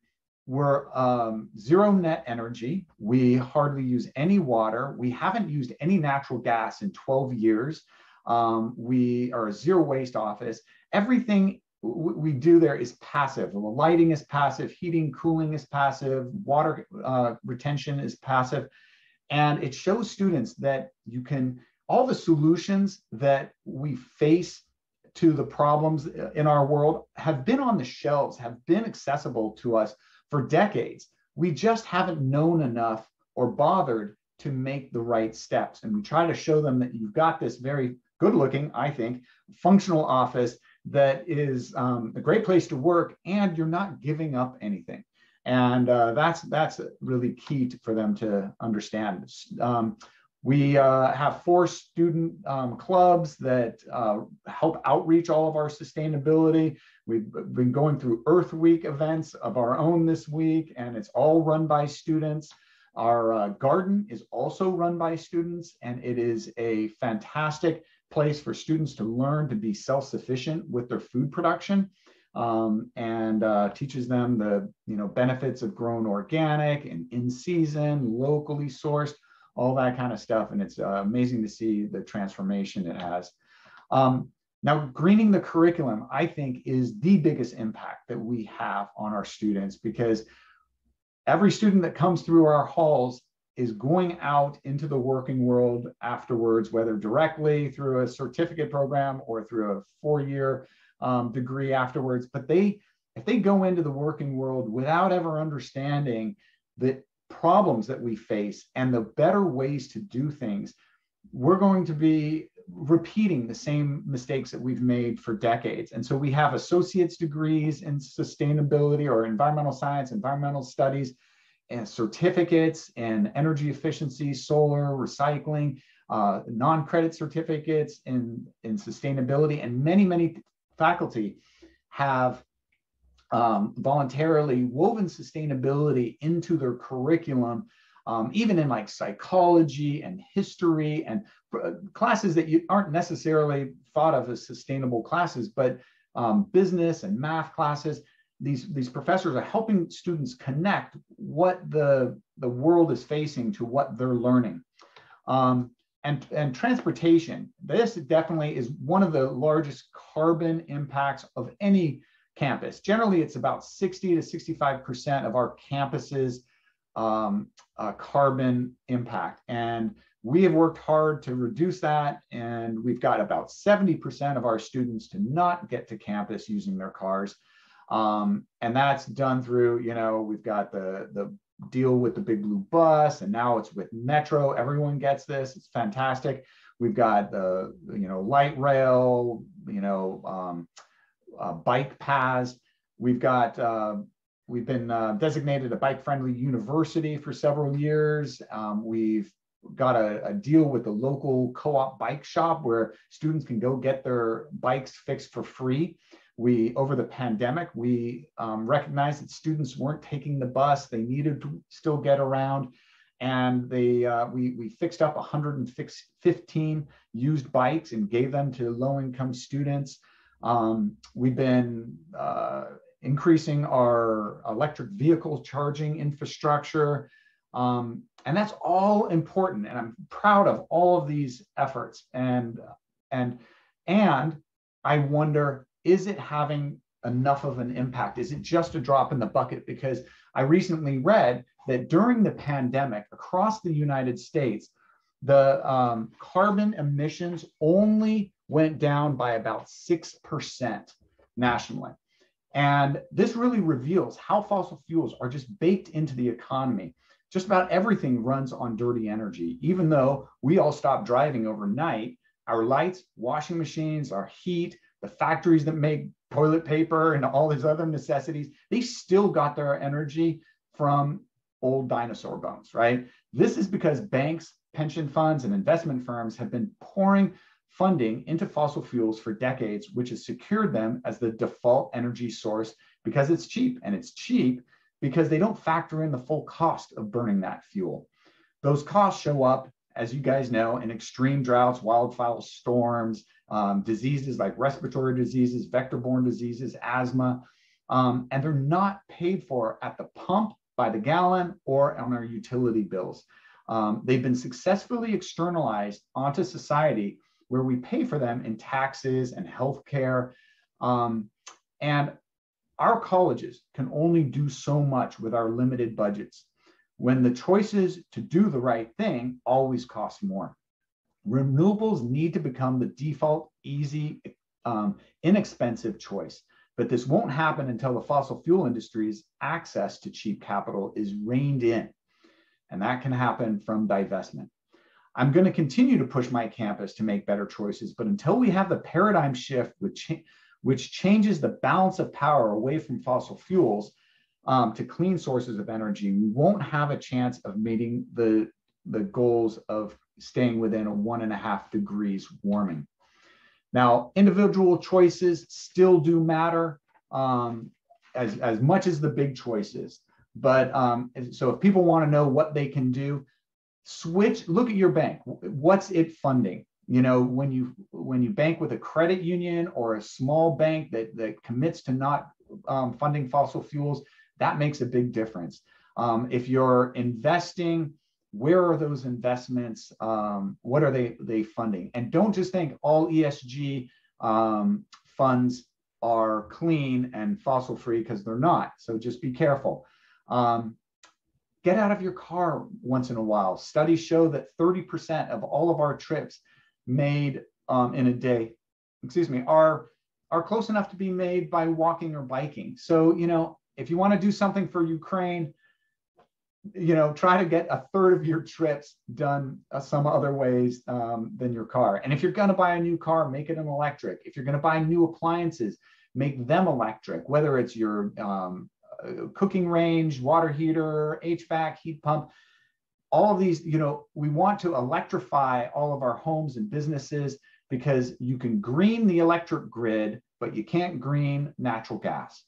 we're um, zero net energy. We hardly use any water. We haven't used any natural gas in 12 years. Um, we are a zero waste office. Everything we do there is passive. The lighting is passive, heating, cooling is passive, water uh, retention is passive. And it shows students that you can all the solutions that we face to the problems in our world have been on the shelves, have been accessible to us for decades. We just haven't known enough or bothered to make the right steps. And we try to show them that you've got this very good looking, I think, functional office that is um, a great place to work and you're not giving up anything. And uh, that's that's really key to, for them to understand. Um, we uh, have four student um, clubs that uh, help outreach all of our sustainability. We've been going through Earth Week events of our own this week, and it's all run by students. Our uh, garden is also run by students, and it is a fantastic place for students to learn to be self-sufficient with their food production. Um, and uh, teaches them the you know benefits of grown organic and in season, locally sourced all that kind of stuff. And it's uh, amazing to see the transformation it has. Um, now, greening the curriculum, I think, is the biggest impact that we have on our students because every student that comes through our halls is going out into the working world afterwards, whether directly through a certificate program or through a four-year um, degree afterwards. But they, if they go into the working world without ever understanding the problems that we face and the better ways to do things, we're going to be repeating the same mistakes that we've made for decades. And so we have associate's degrees in sustainability or environmental science, environmental studies, and certificates in energy efficiency, solar, recycling, uh, non-credit certificates in, in sustainability, and many, many faculty have um, voluntarily woven sustainability into their curriculum, um, even in like psychology and history and uh, classes that you aren't necessarily thought of as sustainable classes, but um, business and math classes. These, these professors are helping students connect what the, the world is facing to what they're learning. Um, and, and transportation, this definitely is one of the largest carbon impacts of any campus. Generally, it's about 60 to 65% of our campuses um, uh, carbon impact. And we have worked hard to reduce that. And we've got about 70% of our students to not get to campus using their cars. Um, and that's done through, you know, we've got the, the deal with the big blue bus and now it's with Metro. Everyone gets this. It's fantastic. We've got the you know light rail, you know um, uh, bike paths. We've got uh, we've been uh, designated a bike friendly university for several years. Um, we've got a, a, deal with the local co-op bike shop where students can go get their bikes fixed for free. We, over the pandemic, we um, recognized that students weren't taking the bus. They needed to still get around. And they, uh, we, we fixed up 115 used bikes and gave them to low income students. Um, we've been uh, increasing our electric vehicle charging infrastructure. Um, and that's all important. And I'm proud of all of these efforts. And, and, and I wonder is it having enough of an impact? Is it just a drop in the bucket? Because I recently read that during the pandemic across the United States, the um, carbon emissions only went down by about 6% nationally. And this really reveals how fossil fuels are just baked into the economy. Just about everything runs on dirty energy. Even though we all stopped driving overnight, our lights, washing machines, our heat, the factories that make toilet paper and all these other necessities, they still got their energy from old dinosaur bones, right? This is because banks, pension funds, and investment firms have been pouring funding into fossil fuels for decades, which has secured them as the default energy source because it's cheap. And it's cheap because they don't factor in the full cost of burning that fuel. Those costs show up, as you guys know, in extreme droughts, wildfire storms, um, diseases like respiratory diseases, vector-borne diseases, asthma, um, and they're not paid for at the pump by the gallon or on our utility bills. Um, they've been successfully externalized onto society where we pay for them in taxes and healthcare. Um, and our colleges can only do so much with our limited budgets when the choices to do the right thing always cost more renewables need to become the default, easy, um, inexpensive choice. But this won't happen until the fossil fuel industry's access to cheap capital is reined in. And that can happen from divestment. I'm going to continue to push my campus to make better choices, but until we have the paradigm shift which, which changes the balance of power away from fossil fuels um, to clean sources of energy, we won't have a chance of meeting the, the goals of staying within a one and a half degrees warming. Now, individual choices still do matter um, as, as much as the big choices. But um, so if people want to know what they can do, switch, look at your bank. What's it funding? You know, when you when you bank with a credit union or a small bank that, that commits to not um, funding fossil fuels, that makes a big difference. Um, if you're investing where are those investments? Um, what are they they funding? And don't just think all esg um, funds are clean and fossil free because they're not. So just be careful. Um, get out of your car once in a while. Studies show that 30% of all of our trips made um, in a day excuse me are are close enough to be made by walking or biking. So you know if you want to do something for ukraine you know, try to get a third of your trips done uh, some other ways um, than your car. And if you're going to buy a new car, make it an electric. If you're going to buy new appliances, make them electric, whether it's your um, uh, cooking range, water heater, HVAC, heat pump. All of these, you know, we want to electrify all of our homes and businesses because you can green the electric grid, but you can't green natural gas.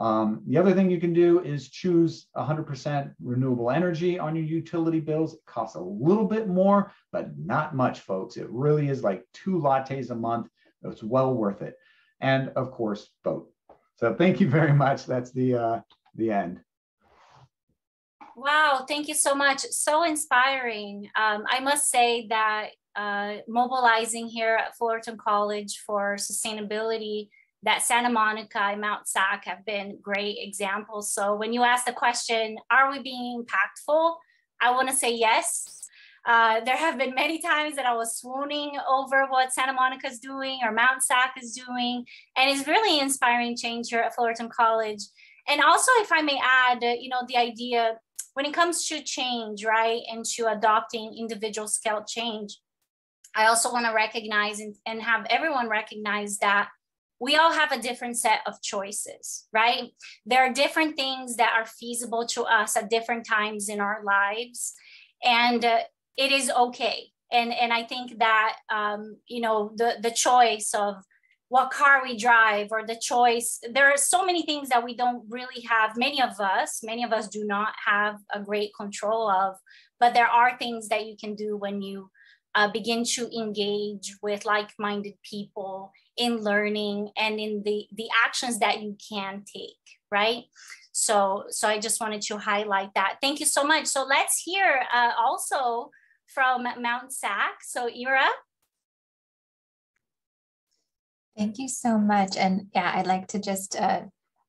Um, the other thing you can do is choose 100% renewable energy on your utility bills. It costs a little bit more, but not much, folks. It really is like two lattes a month. It's well worth it. And of course, vote. So thank you very much. That's the uh, the end. Wow, thank you so much. So inspiring. Um, I must say that uh, mobilizing here at Fullerton College for sustainability that Santa Monica and Mount SAC have been great examples. So when you ask the question, are we being impactful? I want to say yes. Uh, there have been many times that I was swooning over what Santa Monica is doing or Mount SAC is doing, and it's really inspiring change here at Fullerton College. And also, if I may add, you know, the idea when it comes to change, right, and to adopting individual scale change, I also want to recognize and, and have everyone recognize that we all have a different set of choices, right? There are different things that are feasible to us at different times in our lives, and uh, it is okay. And and I think that um, you know the the choice of what car we drive or the choice there are so many things that we don't really have many of us many of us do not have a great control of but there are things that you can do when you uh, begin to engage with like-minded people in learning and in the the actions that you can take right? So so i just wanted to highlight that. Thank you so much. So let's hear uh, also from mount sac. So Eera? Thank you so much. And yeah i'd like to just uh,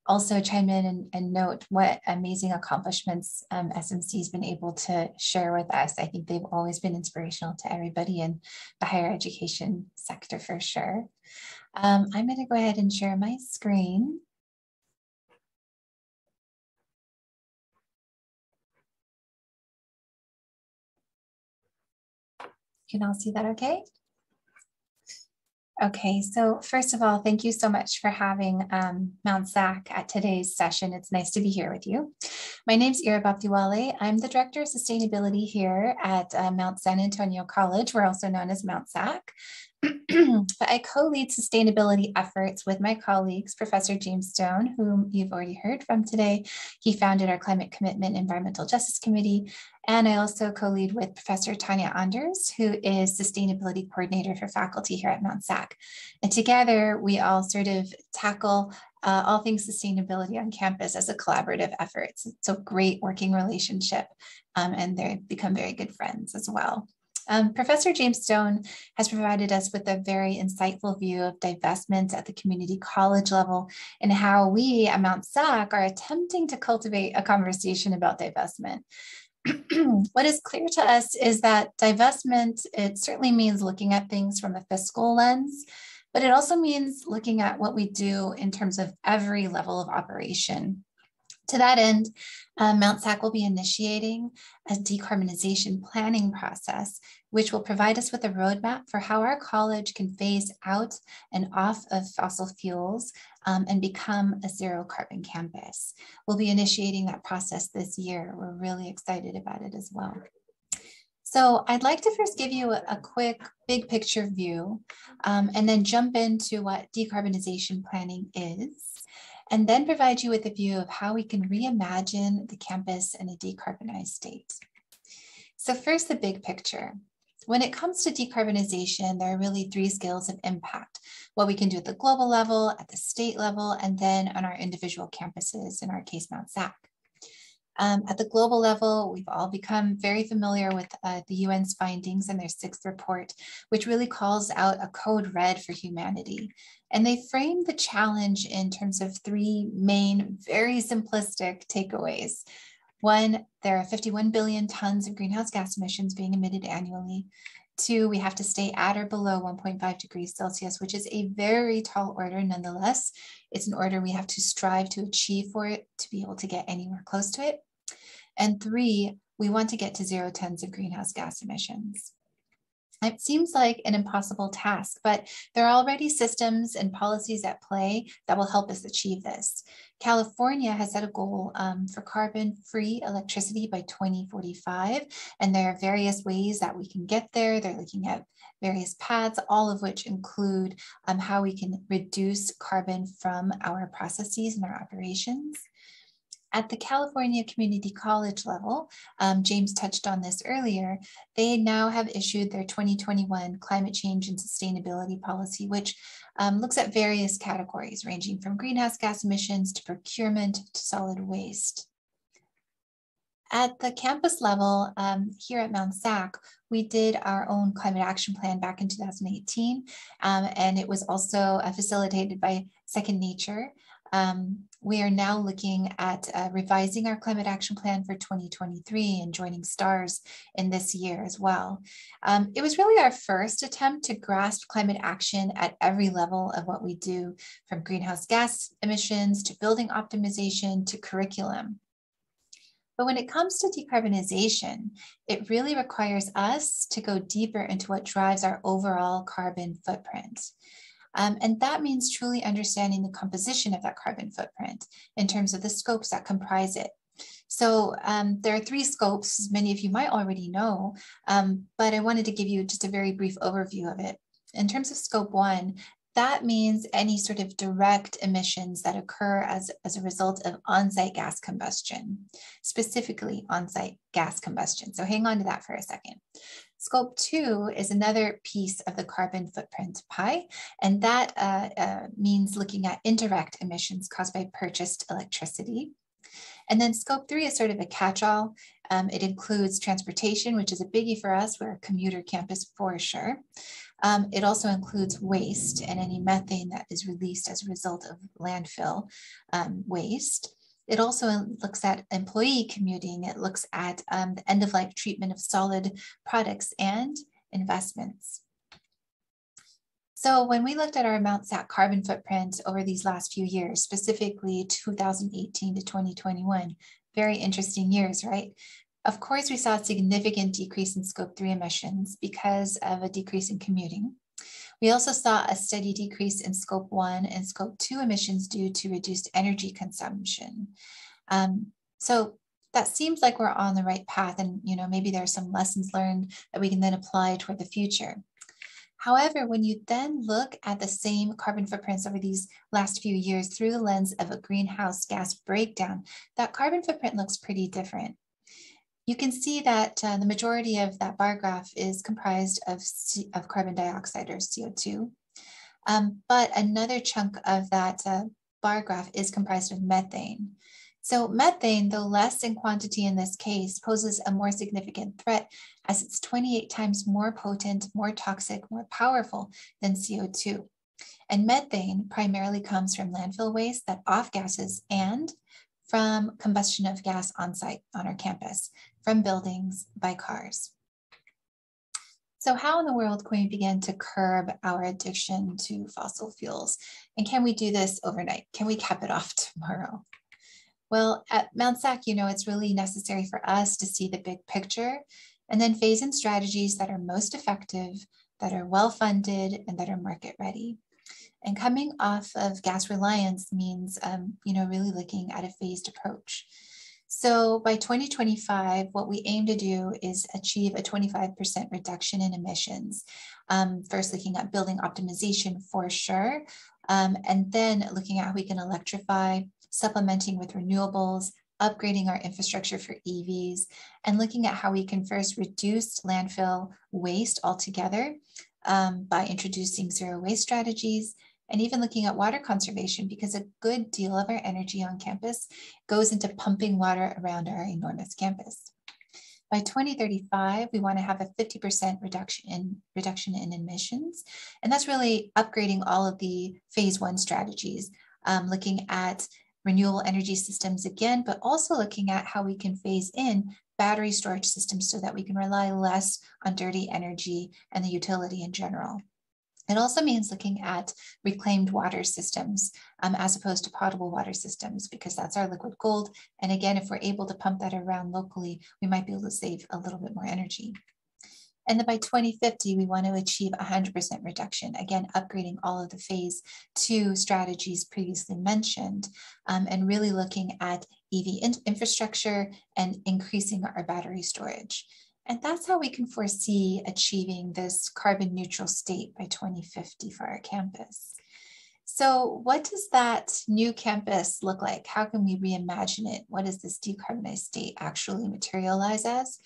also chime in and, and, note what amazing accomplishments um, SMC has been able to share with us. I think they've always been inspirational to everybody in the higher education sector for sure. Um, I'm going to go ahead and share my screen. You can all see that okay? Okay, so first of all, thank you so much for having um, Mount SAC at today's session. It's nice to be here with you. My name is Eera Babtiwale. I'm the Director of Sustainability here at uh, Mount San Antonio College. We're also known as Mount SAC. but I co-lead sustainability efforts with my colleagues, Professor James Stone, whom you've already heard from today. He founded our Climate Commitment Environmental Justice Committee. And I also co-lead with Professor Tanya Anders, who is Sustainability Coordinator for faculty here at Mount SAC. And together we all sort of tackle uh, all things sustainability on campus as a collaborative effort. It's, it's a great working relationship um, and they've become very good friends as well. Um, Professor James Stone has provided us with a very insightful view of divestment at the community college level and how we at Mount SAC are attempting to cultivate a conversation about divestment. what is clear to us is that divestment, it certainly means looking at things from a fiscal lens, but it also means looking at what we do in terms of every level of operation. To that end, uh, Mount SAC will be initiating a decarbonization planning process, which will provide us with a roadmap for how our college can phase out and off of fossil fuels um, and become a zero carbon campus. We'll be initiating that process this year. We're really excited about it as well. So I'd like to first give you a, quick big picture view um, and then jump into what decarbonization planning is and then provide you with a view of how we can reimagine the campus in a decarbonized state. So first, the big picture. When it comes to decarbonization, there are really three scales of impact. What we can do at the global level, at the state level, and then on our individual campuses, in our case, Mount SAC. Um, at the global level, we've all become very familiar with uh, the UN's findings in their sixth report, which really calls out a code red for humanity. And they frame the challenge in terms of three main, very simplistic takeaways. One, there are 51 billion tons of greenhouse gas emissions being emitted annually. Two, we have to stay at or below 1.5 degrees Celsius, which is a very tall order nonetheless. It's an order we have to strive to achieve for it to be able to get anywhere close to it. And three, we want to get to zero tons of greenhouse gas emissions. It seems like an impossible task, but there are already systems and policies at play that will help us achieve this. California has set a goal um, for carbon-free electricity by 2045, and there are various ways that we can get there. They're looking at various paths, all of which include um, how we can reduce carbon from our processes and our operations. At the California Community College level, um, James touched on this earlier, they now have issued their 2021 Climate Change and Sustainability Policy, which um, looks at various categories ranging from greenhouse gas emissions to procurement to solid waste. At the campus level, um, here at Mount SAC, we did our own climate action plan back in 2018, um, and it was also uh, facilitated by Second Nature. Um, we are now looking at uh, revising our climate action plan for 2023 and joining STARS in this year as well. Um, it was really our first attempt to grasp climate action at every level of what we do, from greenhouse gas emissions to building optimization to curriculum. But when it comes to decarbonization, it really requires us to go deeper into what drives our overall carbon footprint. Um, and that means truly understanding the composition of that carbon footprint in terms of the scopes that comprise it. So um, there are three scopes, as many of you might already know, um, but I wanted to give you just a very brief overview of it. In terms of scope one, that means any sort of direct emissions that occur as, as a result of on-site gas combustion, specifically on-site gas combustion. So hang on to that for a second. Scope two is another piece of the carbon footprint pie, and that uh, uh, means looking at indirect emissions caused by purchased electricity. And then scope three is sort of a catch-all. Um, it includes transportation, which is a biggie for us. We're a commuter campus for sure. Um, it also includes waste and any methane that is released as a result of landfill um, waste. It also looks at employee commuting. It looks at um, the end of life treatment of solid products and investments. So when we looked at our Mount SAC carbon footprint over these last few years, specifically 2018 to 2021, very interesting years, right? Of course, we saw a significant decrease in scope three emissions because of a decrease in commuting. We also saw a steady decrease in scope one and scope two emissions due to reduced energy consumption. Um, so that seems like we're on the right path and you know maybe there are some lessons learned that we can then apply toward the future. However, when you then look at the same carbon footprints over these last few years through the lens of a greenhouse gas breakdown, that carbon footprint looks pretty different you can see that uh, the majority of that bar graph is comprised of, C of carbon dioxide or CO2. Um, but another chunk of that uh, bar graph is comprised of methane. So methane, though less in quantity in this case, poses a more significant threat as it's 28 times more potent, more toxic, more powerful than CO2. And methane primarily comes from landfill waste that off gases and from combustion of gas on site on our campus from buildings by cars. So how in the world can we begin to curb our addiction to fossil fuels? And can we do this overnight? Can we cap it off tomorrow? Well, at Mount SAC, you know, it's really necessary for us to see the big picture and then phase in strategies that are most effective, that are well-funded, and that are market ready. And coming off of gas reliance means, um, you know, really looking at a phased approach. So by 2025, what we aim to do is achieve a 25% reduction in emissions. Um, first, looking at building optimization for sure, um, and then looking at how we can electrify, supplementing with renewables, upgrading our infrastructure for EVs, and looking at how we can first reduce landfill waste altogether um, by introducing zero waste strategies, and even looking at water conservation because a good deal of our energy on campus goes into pumping water around our enormous campus. By 2035, we want to have a 50% reduction in reduction in emissions. And that's really upgrading all of the phase one strategies, um, looking at renewable energy systems again, but also looking at how we can phase in battery storage systems so that we can rely less on dirty energy and the utility in general. It also means looking at reclaimed water systems um, as opposed to potable water systems, because that's our liquid gold. And again, if we're able to pump that around locally, we might be able to save a little bit more energy. And then by 2050, we want to achieve 100% reduction, again, upgrading all of the phase two strategies previously mentioned, um, and really looking at EV in infrastructure and increasing our battery storage. And that's how we can foresee achieving this carbon neutral state by 2050 for our campus. So what does that new campus look like? How can we reimagine it? What does this decarbonized state actually materialize as?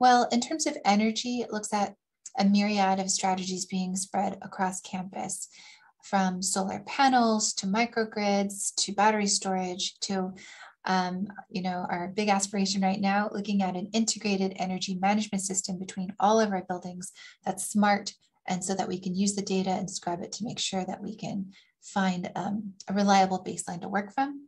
Well, in terms of energy, it looks at a myriad of strategies being spread across campus from solar panels to microgrids to battery storage to um, you know, our big aspiration right now, looking at an integrated energy management system between all of our buildings that's smart and so that we can use the data and scrub it to make sure that we can find um, a reliable baseline to work from.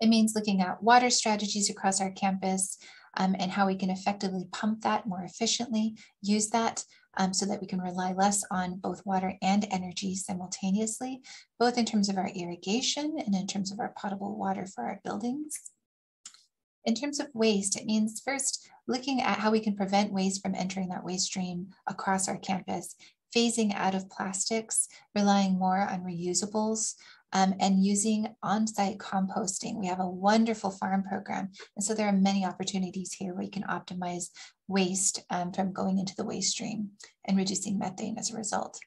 It means looking at water strategies across our campus um, and how we can effectively pump that more efficiently, use that um, so that we can rely less on both water and energy simultaneously, both in terms of our irrigation and in terms of our potable water for our buildings. In terms of waste, it means first looking at how we can prevent waste from entering that waste stream across our campus, phasing out of plastics, relying more on reusables, um, and using on-site composting. We have a wonderful farm program. And so there are many opportunities here where you can optimize waste um, from going into the waste stream and reducing methane as a result.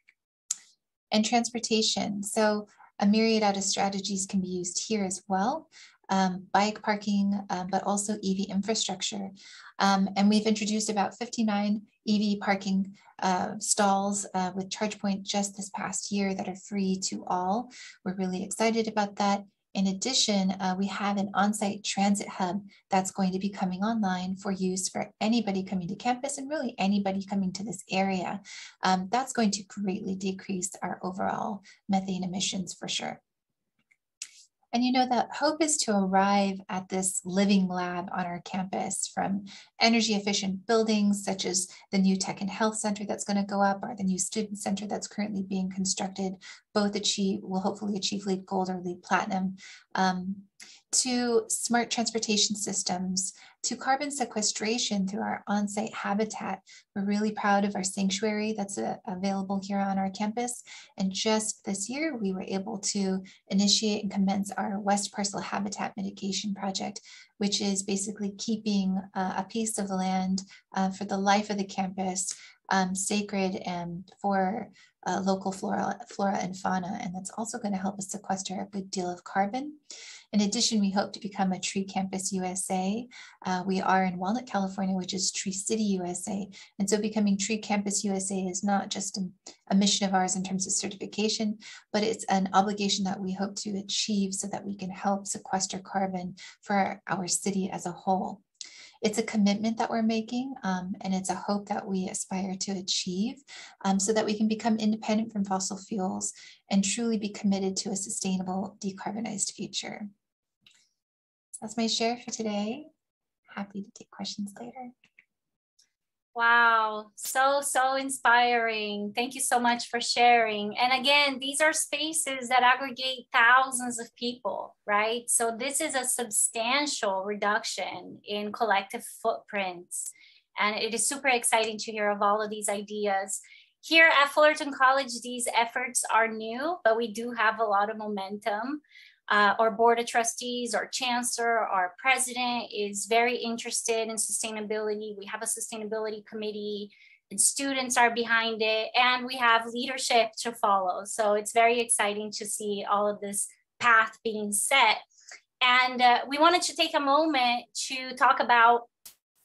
And transportation. So a myriad of strategies can be used here as well. Um, bike parking, um, but also EV infrastructure. Um, and we've introduced about 59 EV parking uh, stalls uh, with ChargePoint just this past year that are free to all. We're really excited about that. In addition, uh, we have an on-site transit hub that's going to be coming online for use for anybody coming to campus and really anybody coming to this area. Um, that's going to greatly decrease our overall methane emissions for sure. And you know that hope is to arrive at this living lab on our campus from energy efficient buildings such as the new Tech and Health Center that's going to go up or the new Student Center that's currently being constructed. Both achieve will hopefully achieve LEED Gold or LEED Platinum. Um, to smart transportation systems, to carbon sequestration through our on-site habitat. We're really proud of our sanctuary that's uh, available here on our campus. And just this year, we were able to initiate and commence our West Parcel Habitat Mitigation Project, which is basically keeping uh, a piece of land uh, for the life of the campus um, sacred and for uh, local flora, flora and fauna. And that's also going to help us sequester a good deal of carbon. In addition, we hope to become a Tree Campus USA. Uh, we are in Walnut, California, which is Tree City USA. And so becoming Tree Campus USA is not just a, a mission of ours in terms of certification, but it's an obligation that we hope to achieve so that we can help sequester carbon for our, our city as a whole. It's a commitment that we're making, um, and it's a hope that we aspire to achieve um, so that we can become independent from fossil fuels and truly be committed to a sustainable, decarbonized future. That's my share for today. Happy to take questions later. Wow, so, so inspiring. Thank you so much for sharing. And again, these are spaces that aggregate thousands of people, right? So, this is a substantial reduction in collective footprints. And it is super exciting to hear of all of these ideas. Here at Fullerton College, these efforts are new, but we do have a lot of momentum uh, our board of trustees, our chancellor, our president is very interested in sustainability. We have a sustainability committee and students are behind it and we have leadership to follow. So it's very exciting to see all of this path being set. And uh, we wanted to take a moment to talk about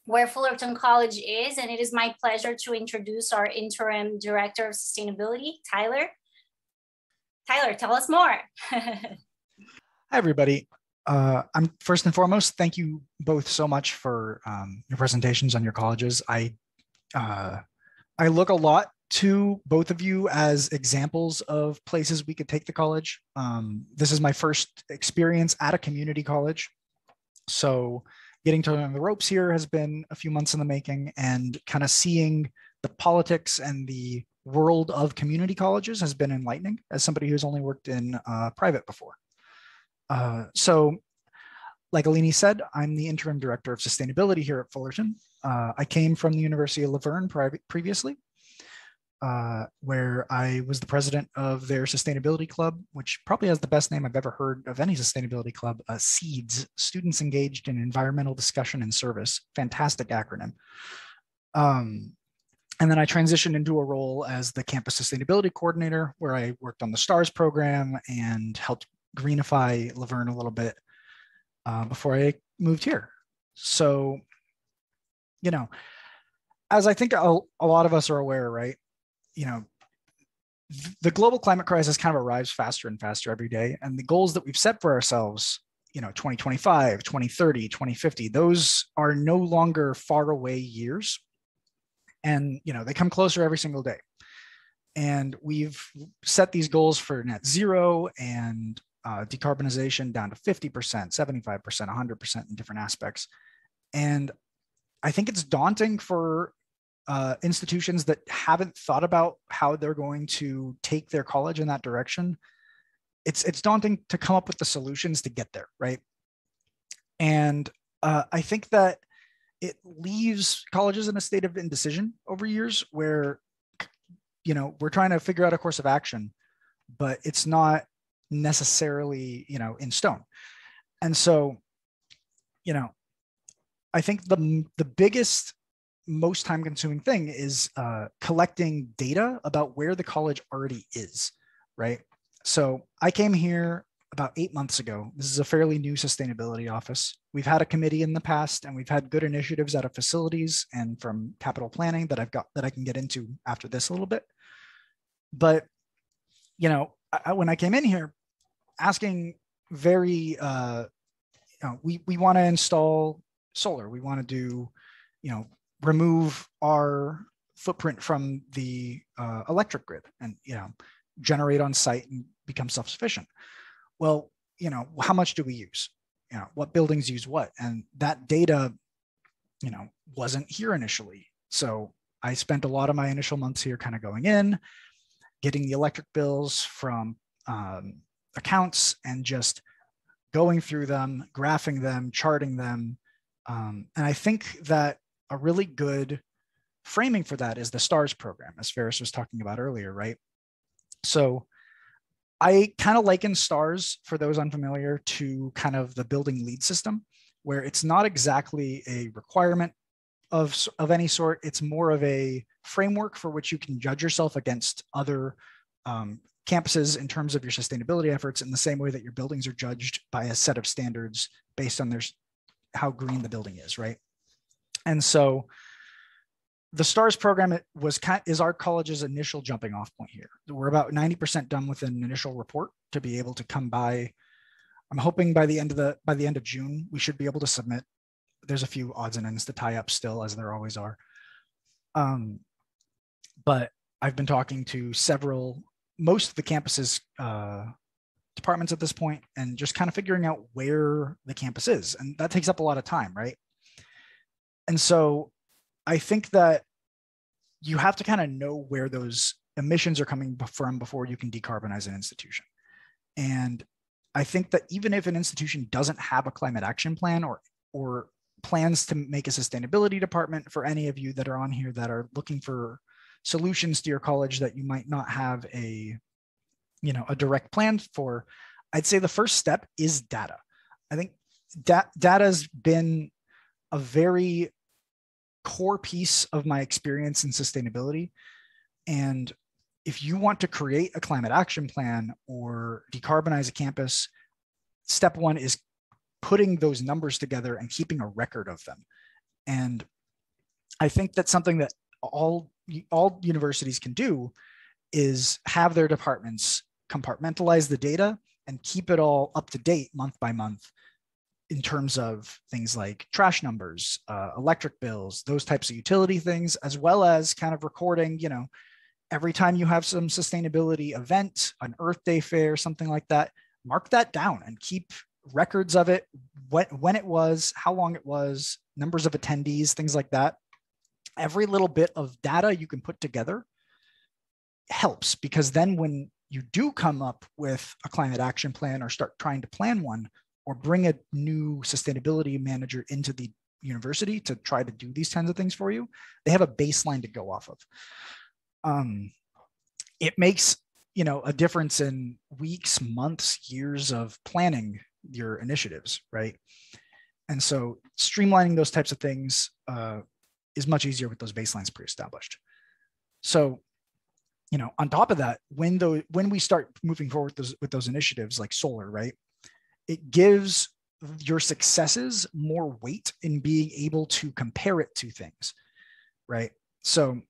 where Fullerton College is. And it is my pleasure to introduce our interim director of sustainability, Tyler. Tyler, tell us more. Hi, everybody. Uh, I'm first and foremost, thank you both so much for um, your presentations on your colleges. I uh, I look a lot to both of you as examples of places we could take the college. Um, this is my first experience at a community college, so getting to learn the ropes here has been a few months in the making, and kind of seeing the politics and the world of community colleges has been enlightening as somebody who's only worked in uh, private before. Uh, so like Aline said, I'm the interim director of sustainability here at Fullerton. Uh, I came from the University of La Verne previously, uh, where I was the president of their sustainability club, which probably has the best name I've ever heard of any sustainability club, uh, SEEDS, Students Engaged in Environmental Discussion and Service. Fantastic acronym. Um, and then I transitioned into a role as the campus sustainability coordinator, where I worked on the STARS program and helped greenify La Verne a little bit uh, before I moved here. So, you know, as I think a, a lot of us are aware, right? You know, the global climate crisis kind of arrives faster and faster every day. And the goals that we've set for ourselves, you know, 2025, 2030, 2050, those are no longer far away years. And, you know, they come closer every single day. And we've set these goals for net zero and uh, decarbonization down to 50%, 75%, 100% in different aspects. And I think it's daunting for uh, institutions that haven't thought about how they're going to take their college in that direction. It's, it's daunting to come up with the solutions to get there, right? And uh, I think that it leaves colleges in a state of indecision over years where, you know, we're trying to figure out a course of action, but it's not necessarily, you know, in stone. And so, you know, I think the, the biggest, most time consuming thing is uh, collecting data about where the college already is, right? So I came here about eight months ago. This is a fairly new sustainability office. We've had a committee in the past and we've had good initiatives out of facilities and from capital planning that I've got that I can get into after this a little bit. But, you know, I, when I came in here asking very, uh, you know, we, we want to install solar. We want to do, you know, remove our footprint from the uh, electric grid and, you know, generate on site and become self-sufficient well, you know, how much do we use? You know, what buildings use what? And that data, you know, wasn't here initially. So I spent a lot of my initial months here kind of going in, getting the electric bills from um, accounts and just going through them, graphing them, charting them. Um, and I think that a really good framing for that is the STARS program, as Ferris was talking about earlier, right? So I kind of liken stars, for those unfamiliar, to kind of the building LEED system, where it's not exactly a requirement of, of any sort. It's more of a framework for which you can judge yourself against other um, campuses in terms of your sustainability efforts in the same way that your buildings are judged by a set of standards based on their how green the building is, right? And so the stars program was is our college's initial jumping off point here. We're about 90% done with an initial report to be able to come by. I'm hoping by the end of the by the end of june we should be able to submit. There's a few odds and ends to tie up still as there always are. Um, but i've been talking to several most of the campuses uh, departments at this point and just kind of figuring out where the campus is and that takes up a lot of time right and so I think that you have to kind of know where those emissions are coming from before you can decarbonize an institution. And I think that even if an institution doesn't have a climate action plan or or plans to make a sustainability department for any of you that are on here that are looking for solutions to your college that you might not have a you know a direct plan for i'd say the first step is data i think da- data has been a very core piece of my experience in sustainability. And if you want to create a climate action plan or decarbonize a campus, step one is putting those numbers together and keeping a record of them. And I think that's something that all all universities can do is have their departments compartmentalize the data and keep it all up to date month by month in terms of things like trash numbers, uh, electric bills, those types of utility things, as well as kind of recording, you know, every time you have some sustainability event, an Earth Day fair, something like that, mark that down and keep records of it, what, when it was, how long it was, numbers of attendees, things like that. Every little bit of data you can put together helps because then when you do come up with a climate action plan or start trying to plan one, or bring a new sustainability manager into the university to try to do these kinds of things for you, they have a baseline to go off of. Um, it makes you know a difference in weeks, months, years of planning your initiatives, right? And so streamlining those types of things uh, is much easier with those baselines pre-established. So, you know, on top of that, when the when we start moving forward with those, with those initiatives like solar, right? it gives your successes more weight in being able to compare it to things, right? So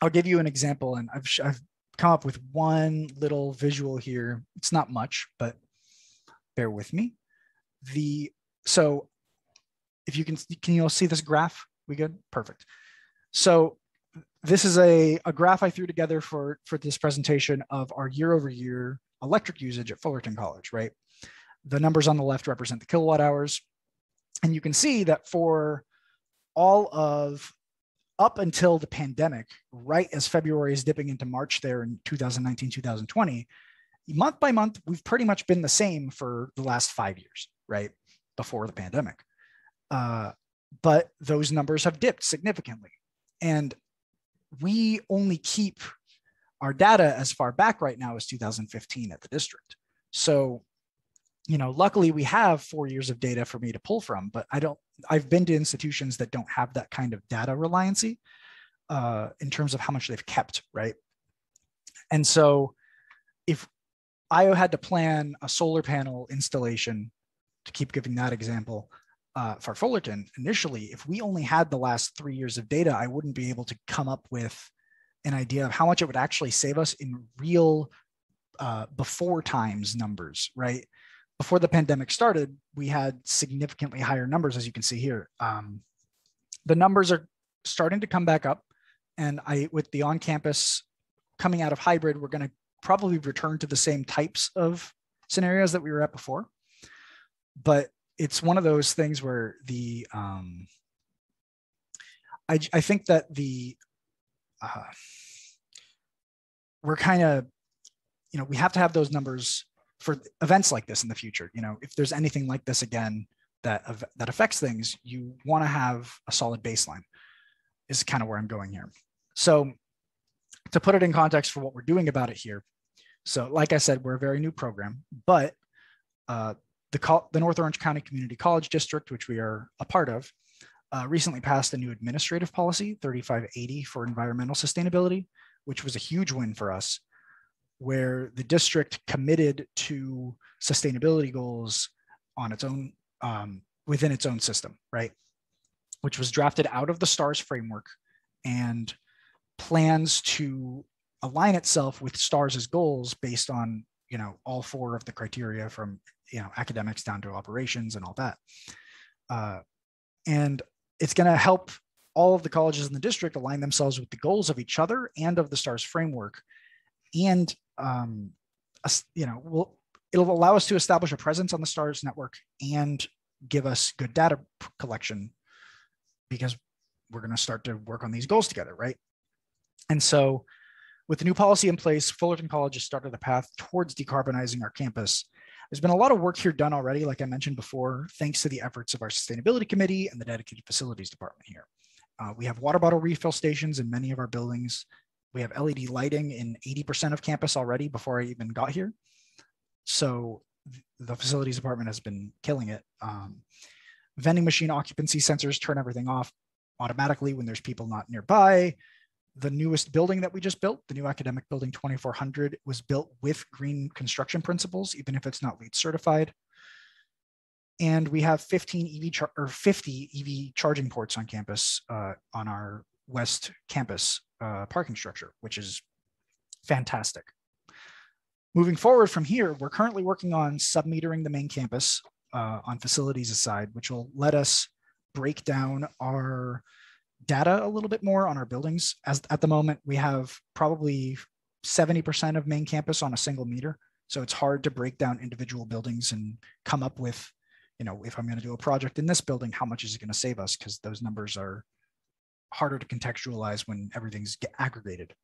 I'll give you an example, and I've, I've come up with one little visual here. It's not much, but bear with me. The so if you can can you all see this graph? We good? Perfect. So this is a, a graph I threw together for for this presentation of our year over year electric usage at Fullerton College, right? The numbers on the left represent the kilowatt hours. And you can see that for all of up until the pandemic, right as February is dipping into March there in 2019, 2020, month by month, we've pretty much been the same for the last five years, right? Before the pandemic. Uh, but those numbers have dipped significantly. And we only keep our data as far back right now as 2015 at the district. So, you know, luckily we have four years of data for me to pull from, but I don't, I've been to institutions that don't have that kind of data reliancy uh, in terms of how much they've kept, right? And so if IO had to plan a solar panel installation, to keep giving that example, uh, for Fullerton initially, if we only had the last three years of data, I wouldn't be able to come up with an idea of how much it would actually save us in real uh, before times numbers, right? Before the pandemic started, we had significantly higher numbers, as you can see here. Um, the numbers are starting to come back up, and I, with the on-campus coming out of hybrid, we're going to probably return to the same types of scenarios that we were at before. But it's one of those things where the um, I, I think that the uh, we're kind of you know we have to have those numbers for events like this in the future. You know if there's anything like this again that that affects things you want to have a solid baseline is kind of where i'm going here. So to put it in context for what we're doing about it here so like i said we're a very new program but uh, the, the North Orange County Community College District, which we are a part of, uh, recently passed a new administrative policy, 3580 for environmental sustainability, which was a huge win for us, where the district committed to sustainability goals on its own, um, within its own system, right? Which was drafted out of the STARS framework and plans to align itself with STARS' goals based on you know all four of the criteria from you know academics down to operations and all that. Uh, and it's going to help all of the colleges in the district align themselves with the goals of each other and of the stars framework. And um, you know we'll, it'll allow us to establish a presence on the stars network and give us good data collection because we're going to start to work on these goals together right? And so with the new policy in place fullerton college has started a path towards decarbonizing our campus there's been a lot of work here done already, like I mentioned before, thanks to the efforts of our sustainability committee and the dedicated facilities department here. Uh, we have water bottle refill stations in many of our buildings. We have LED lighting in 80% of campus already before I even got here. So the facilities department has been killing it. Um, vending machine occupancy sensors turn everything off automatically when there's people not nearby the newest building that we just built, the new academic building 2400, was built with green construction principles, even if it's not LEED certified. And we have 15 EV or 50 EV charging ports on campus uh, on our west campus uh, parking structure, which is fantastic. Moving forward from here, we're currently working on submetering the main campus uh, on facilities aside, which will let us break down our data a little bit more on our buildings. As at the moment, we have probably 70% of main campus on a single meter. So it's hard to break down individual buildings and come up with, you know, if I'm going to do a project in this building, how much is it going to save us? Because those numbers are harder to contextualize when everything's aggregated.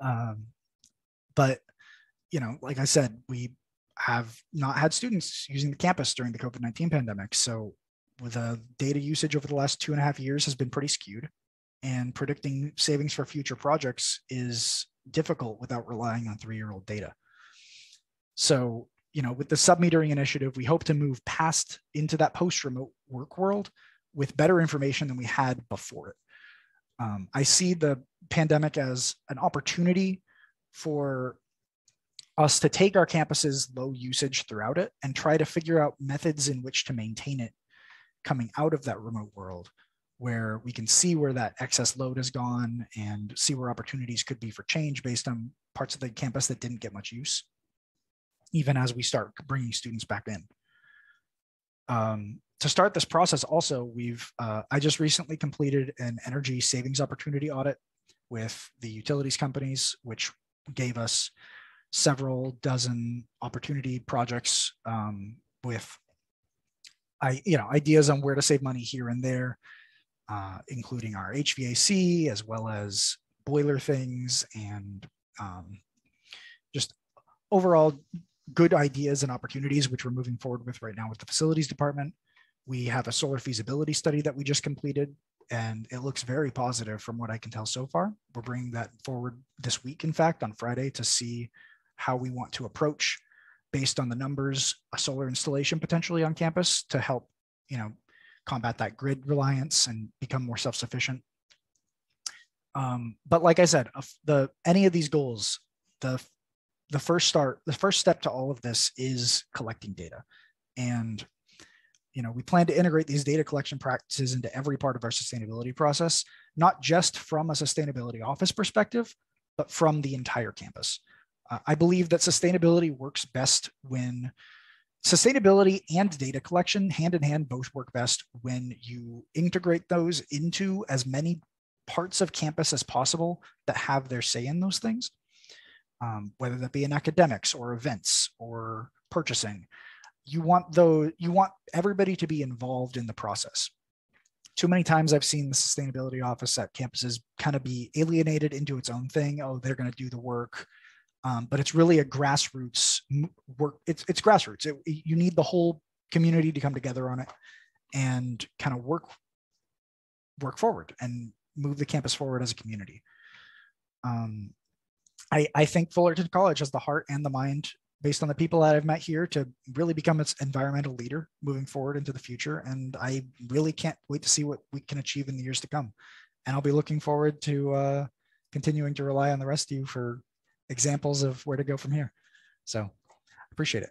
Um, but, you know, like I said, we have not had students using the campus during the COVID 19 pandemic. So the data usage over the last two and a half years has been pretty skewed and predicting savings for future projects is difficult without relying on three-year-old data. So, you know, with the submetering initiative, we hope to move past into that post-remote work world with better information than we had before it. Um, I see the pandemic as an opportunity for us to take our campus's low usage throughout it and try to figure out methods in which to maintain it coming out of that remote world where we can see where that excess load has gone and see where opportunities could be for change based on parts of the campus that didn't get much use, even as we start bringing students back in. Um, to start this process also, we've, uh, I just recently completed an energy savings opportunity audit with the utilities companies, which gave us several dozen opportunity projects um, with I, you know, ideas on where to save money here and there, uh, including our HVAC as well as boiler things and um, just overall good ideas and opportunities, which we're moving forward with right now with the facilities department. we have a solar feasibility study that we just completed, and it looks very positive from what I can tell so far. We're bringing that forward this week, in fact, on Friday to see how we want to approach based on the numbers a solar installation potentially on campus to help you know combat that grid reliance and become more self-sufficient. Um, but like i said the any of these goals the the first start the first step to all of this is collecting data. And you know we plan to integrate these data collection practices into every part of our sustainability process not just from a sustainability office perspective but from the entire campus I believe that sustainability works best when sustainability and data collection hand in hand both work best when you integrate those into as many parts of campus as possible that have their say in those things, um, whether that be in academics or events or purchasing. You want though you want everybody to be involved in the process. Too many times I've seen the sustainability office at campuses kind of be alienated into its own thing. Oh, they're going to do the work um, but it's really a grassroots work. It's it's grassroots. It, you need the whole community to come together on it and kind of work work forward and move the campus forward as a community. Um, I, I think Fullerton College has the heart and the mind based on the people that I've met here to really become its environmental leader moving forward into the future. And I really can't wait to see what we can achieve in the years to come. And I'll be looking forward to uh, continuing to rely on the rest of you for examples of where to go from here. So appreciate it.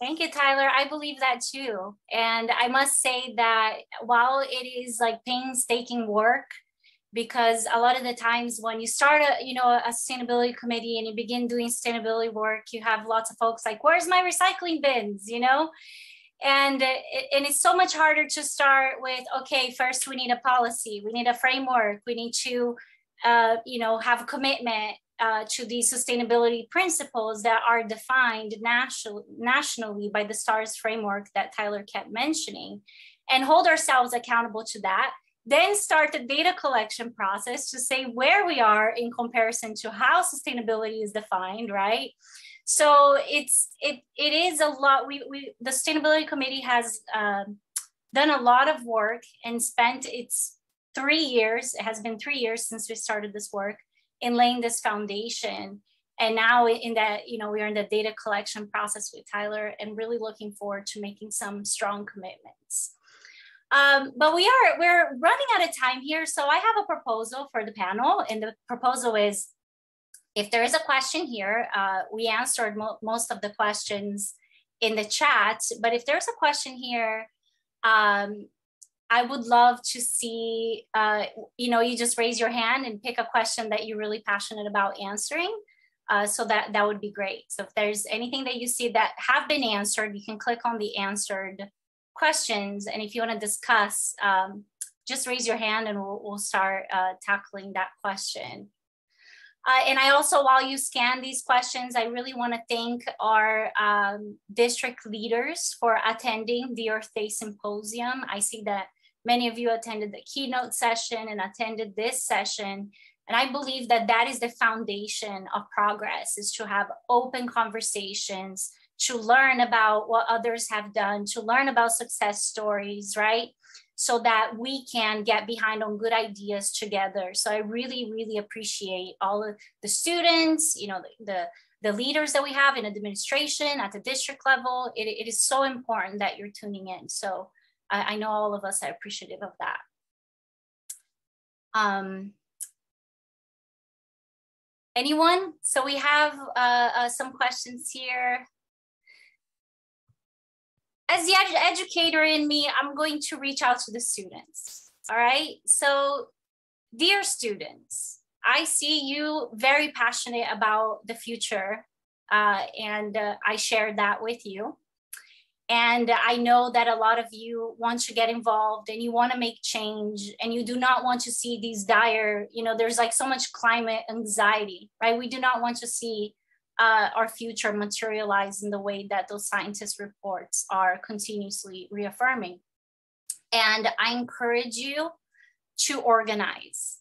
Thank you, Tyler. I believe that too. And I must say that while it is like painstaking work, because a lot of the times when you start a you know a sustainability committee and you begin doing sustainability work, you have lots of folks like, "Where's my recycling bins?" You know, and and it's so much harder to start with. Okay, first we need a policy, we need a framework, we need to uh, you know have a commitment uh, to the sustainability principles that are defined national, nationally by the STARS framework that Tyler kept mentioning, and hold ourselves accountable to that. Then start the data collection process to say where we are in comparison to how sustainability is defined, right? So it's it it is a lot. We we the sustainability committee has um, done a lot of work and spent its three years. It has been three years since we started this work in laying this foundation. And now in that, you know, we're in the data collection process with Tyler and really looking forward to making some strong commitments. Um, but we are, we're running out of time here. So I have a proposal for the panel and the proposal is if there is a question here, uh, we answered mo most of the questions in the chat, but if there's a question here, um, I would love to see, uh, you know, you just raise your hand and pick a question that you're really passionate about answering. Uh, so that that would be great. So if there's anything that you see that have been answered, you can click on the answered questions. And if you want to discuss, um, just raise your hand and we'll, we'll start uh, tackling that question. Uh, and I also, while you scan these questions, I really want to thank our um, district leaders for attending the Earth Day Symposium. I see that Many of you attended the keynote session and attended this session. And I believe that that is the foundation of progress is to have open conversations, to learn about what others have done, to learn about success stories, right? So that we can get behind on good ideas together. So I really, really appreciate all of the students, you know, the, the the leaders that we have in administration at the district level, it, it is so important that you're tuning in. So I, I know all of us are appreciative of that. Um, anyone? So we have uh, uh, some questions here. As the ed educator in me, I'm going to reach out to the students. All right. So, dear students, I see you very passionate about the future, uh, and uh, I share that with you. And I know that a lot of you want to get involved and you want to make change and you do not want to see these dire, you know, there's like so much climate anxiety, right? We do not want to see uh, our future materialize in the way that those scientists' reports are continuously reaffirming. And I encourage you to organize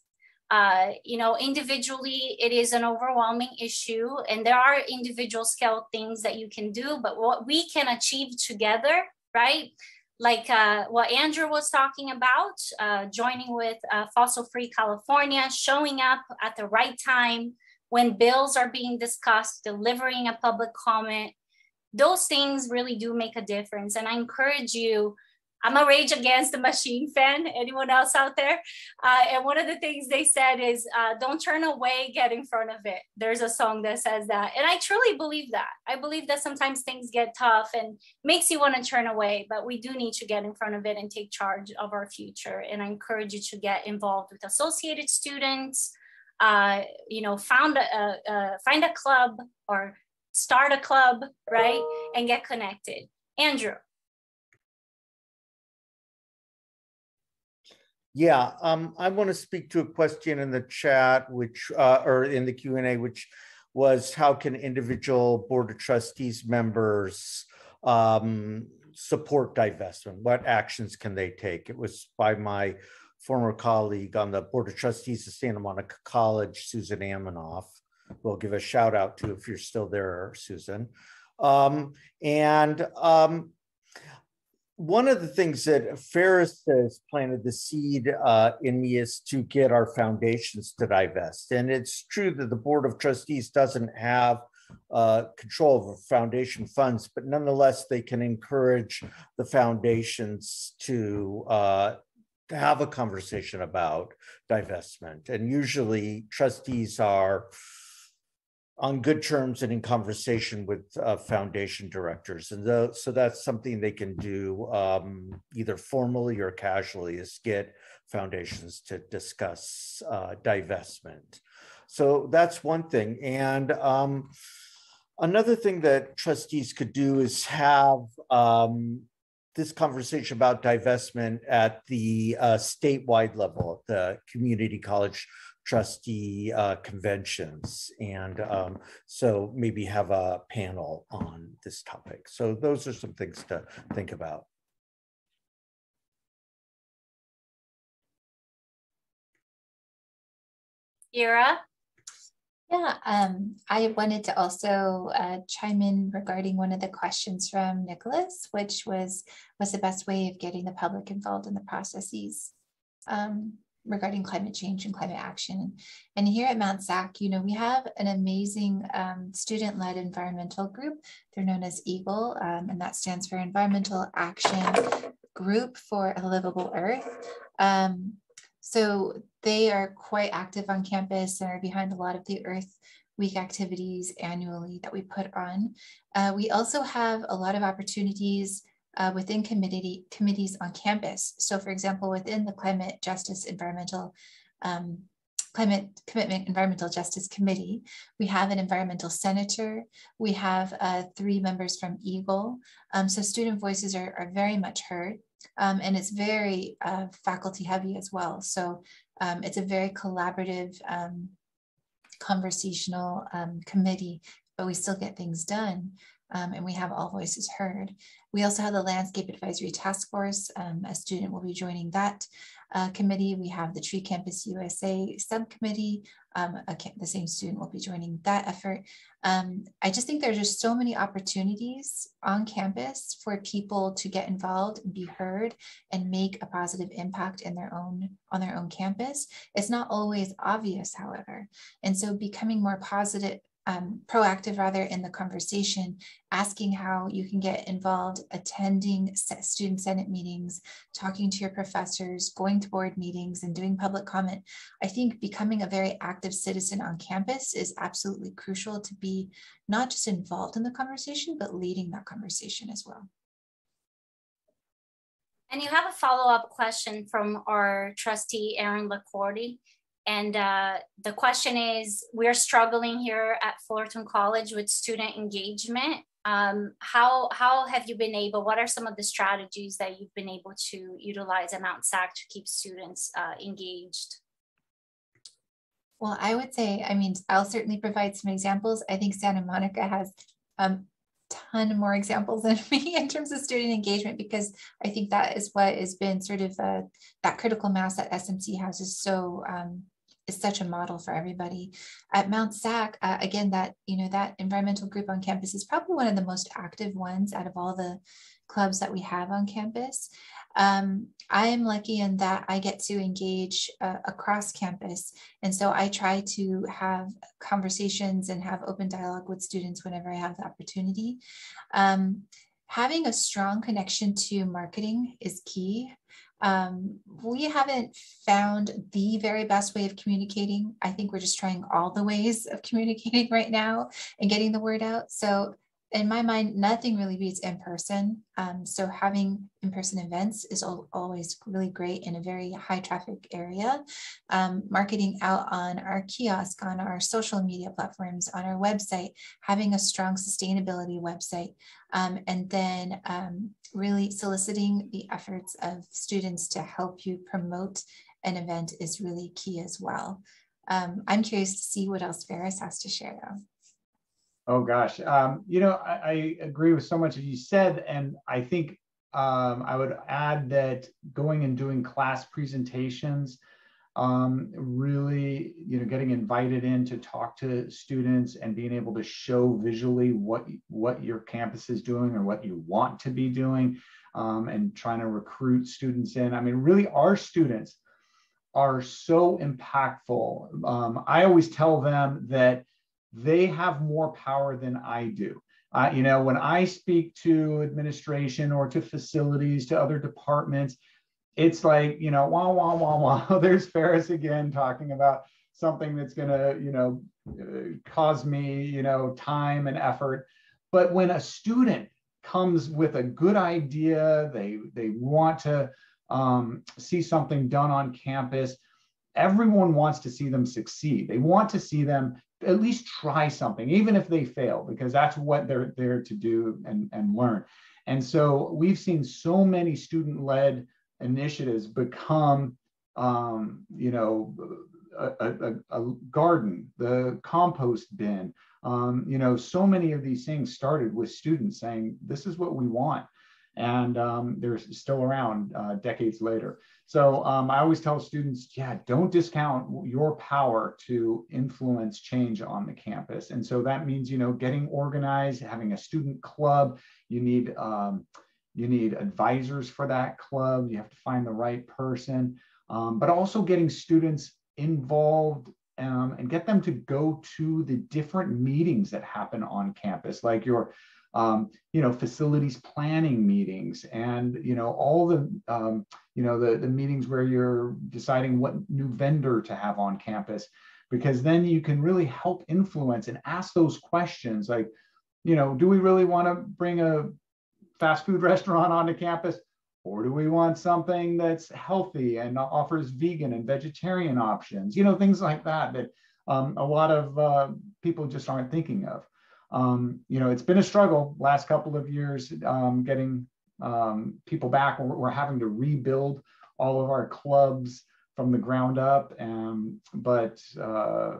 uh, you know, individually, it is an overwhelming issue, and there are individual scale things that you can do. But what we can achieve together, right? like uh, what Andrew was talking about, uh, joining with uh, Fossil Free California, showing up at the right time when bills are being discussed, delivering a public comment, those things really do make a difference. And I encourage you I'm a Rage Against the Machine fan. Anyone else out there? Uh, and one of the things they said is, uh, "Don't turn away, get in front of it." There's a song that says that, and I truly believe that. I believe that sometimes things get tough and makes you want to turn away, but we do need to get in front of it and take charge of our future. And I encourage you to get involved with associated students. Uh, you know, found a, find a club or start a club, right, and get connected. Andrew. Yeah, um, I want to speak to a question in the chat, which uh, or in the Q and A, which was how can individual board of trustees members um, support divestment? What actions can they take? It was by my former colleague on the board of trustees of Santa Monica College, Susan Aminoff. We'll give a shout out to if you're still there, Susan. Um, and um, one of the things that Ferris has planted the seed uh, in me is to get our foundations to divest. And it's true that the Board of Trustees doesn't have uh, control of foundation funds, but nonetheless, they can encourage the foundations to, uh, to have a conversation about divestment. And usually, trustees are on good terms and in conversation with uh, foundation directors. And the, so that's something they can do um, either formally or casually is get foundations to discuss uh, divestment. So that's one thing. And um, another thing that trustees could do is have um, this conversation about divestment at the uh, statewide level, at the community college trustee uh, conventions. And um, so maybe have a panel on this topic. So those are some things to think about. Eera? Yeah, um, I wanted to also uh, chime in regarding one of the questions from Nicholas, which was, what's the best way of getting the public involved in the processes? Um, regarding climate change and climate action. And here at Mount SAC, you know, we have an amazing um, student-led environmental group. They're known as EAGLE, um, and that stands for Environmental Action Group for a Livable Earth. Um, so they are quite active on campus and are behind a lot of the Earth Week activities annually that we put on. Uh, we also have a lot of opportunities uh, within committee, committees on campus. So for example, within the Climate Justice Environmental um, Climate Commitment Environmental Justice Committee. We have an environmental senator. We have uh, three members from EAGLE. Um, so student voices are, are very much heard. Um, and it's very uh, faculty heavy as well. So um, it's a very collaborative, um, conversational um, committee, but we still get things done um, and we have all voices heard. We also have the Landscape Advisory Task Force. Um, a student will be joining that uh, committee. We have the Tree Campus USA subcommittee. Um, the same student will be joining that effort. Um, I just think there's just so many opportunities on campus for people to get involved and be heard and make a positive impact in their own on their own campus. It's not always obvious, however. And so becoming more positive um, proactive rather in the conversation, asking how you can get involved, attending student senate meetings, talking to your professors, going to board meetings and doing public comment. I think becoming a very active citizen on campus is absolutely crucial to be not just involved in the conversation, but leading that conversation as well. And you have a follow-up question from our trustee, Aaron LaCordy. And uh, the question is, we're struggling here at Fullerton College with student engagement. Um, how, how have you been able, what are some of the strategies that you've been able to utilize at Mount SAC to keep students uh, engaged? Well, I would say, I mean, I'll certainly provide some examples. I think Santa Monica has a um, ton more examples than me in terms of student engagement because I think that is what has been sort of uh, that critical mass that SMC has is so um, is such a model for everybody. At Mount SAC, uh, again, that you know that environmental group on campus is probably one of the most active ones out of all the clubs that we have on campus. Um, I am lucky in that I get to engage uh, across campus. And so I try to have conversations and have open dialogue with students whenever I have the opportunity. Um, having a strong connection to marketing is key. Um, we haven't found the very best way of communicating. I think we're just trying all the ways of communicating right now and getting the word out. So in my mind, nothing really beats in person. Um, so having in person events is al always really great in a very high traffic area. Um, marketing out on our kiosk, on our social media platforms, on our website, having a strong sustainability website, um, and then um, really soliciting the efforts of students to help you promote an event is really key as well. Um, I'm curious to see what else Ferris has to share though. Oh gosh, um, you know, I, I, agree with so much of you said, and I think um, I would add that going and doing class presentations, um, really, you know, getting invited in to talk to students and being able to show visually what what your campus is doing or what you want to be doing, um, and trying to recruit students in. I mean, really, our students are so impactful. Um, I always tell them that they have more power than I do. Uh, you know, when I speak to administration or to facilities, to other departments, it's like, you know, wah, wah, wah, wah. There's Ferris again talking about something that's going to, you know, uh, cause me, you know, time and effort. But when a student comes with a good idea, they, they want to um, see something done on campus, everyone wants to see them succeed. They want to see them at least try something, even if they fail, because that's what they're there to do and, and learn. And so we've seen so many student-led initiatives become, um, you know, a, a, a, garden, the compost bin. Um, you know, so many of these things started with students saying, this is what we want. And um, they're still around uh, decades later. So um, I always tell students, yeah, don't discount your power to influence change on the campus. And so that means, you know, getting organized, having a student club. You need um, you need advisors for that club. You have to find the right person, um, but also getting students involved um, and get them to go to the different meetings that happen on campus, like your um, you know, facilities planning meetings and, you know, all the, um, you know, the, the meetings where you're deciding what new vendor to have on campus, because then you can really help influence and ask those questions like, you know, do we really want to bring a fast food restaurant onto campus? Or do we want something that's healthy and offers vegan and vegetarian options? You know, things like that that um, a lot of uh, people just aren't thinking of um, you know, it's been a struggle last couple of years um, getting um, people back. We're, we're, having to rebuild all of our clubs from the ground up. And but uh,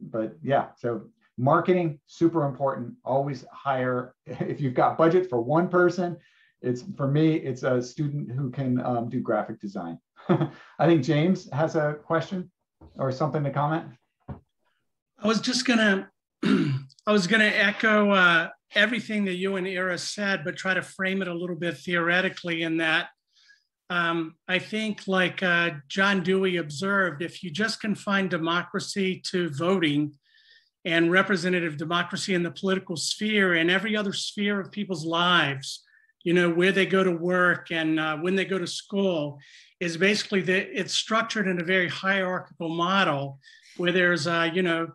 but yeah, so marketing super important. Always hire if you've got budget for one person. It's for me, it's a student who can um, do graphic design. I think James has a question or something to comment. I was just gonna I was going to echo uh, everything that you and Eera said, but try to frame it a little bit theoretically in that um, I think, like uh, John Dewey observed, if you just confine democracy to voting and representative democracy in the political sphere and every other sphere of people's lives, you know, where they go to work and uh, when they go to school, is basically that it's structured in a very hierarchical model where there's, uh, you know,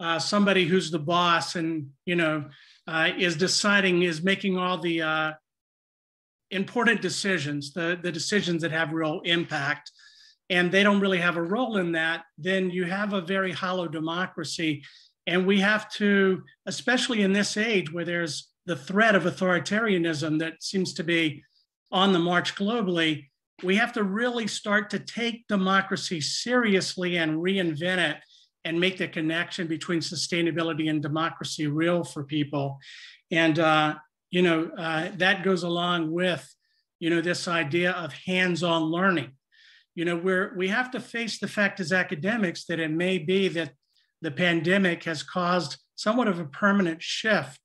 uh, somebody who's the boss and you know uh, is deciding is making all the uh, important decisions the, the decisions that have real impact and they don't really have a role in that then you have a very hollow democracy. And we have to especially in this age where there's the threat of authoritarianism that seems to be on the march globally we have to really start to take democracy seriously and reinvent it and make the connection between sustainability and democracy real for people. And, uh, you know, uh, that goes along with, you know, this idea of hands-on learning. you know, we're, we have to face the fact as academics that it may be that the pandemic has caused somewhat of a permanent shift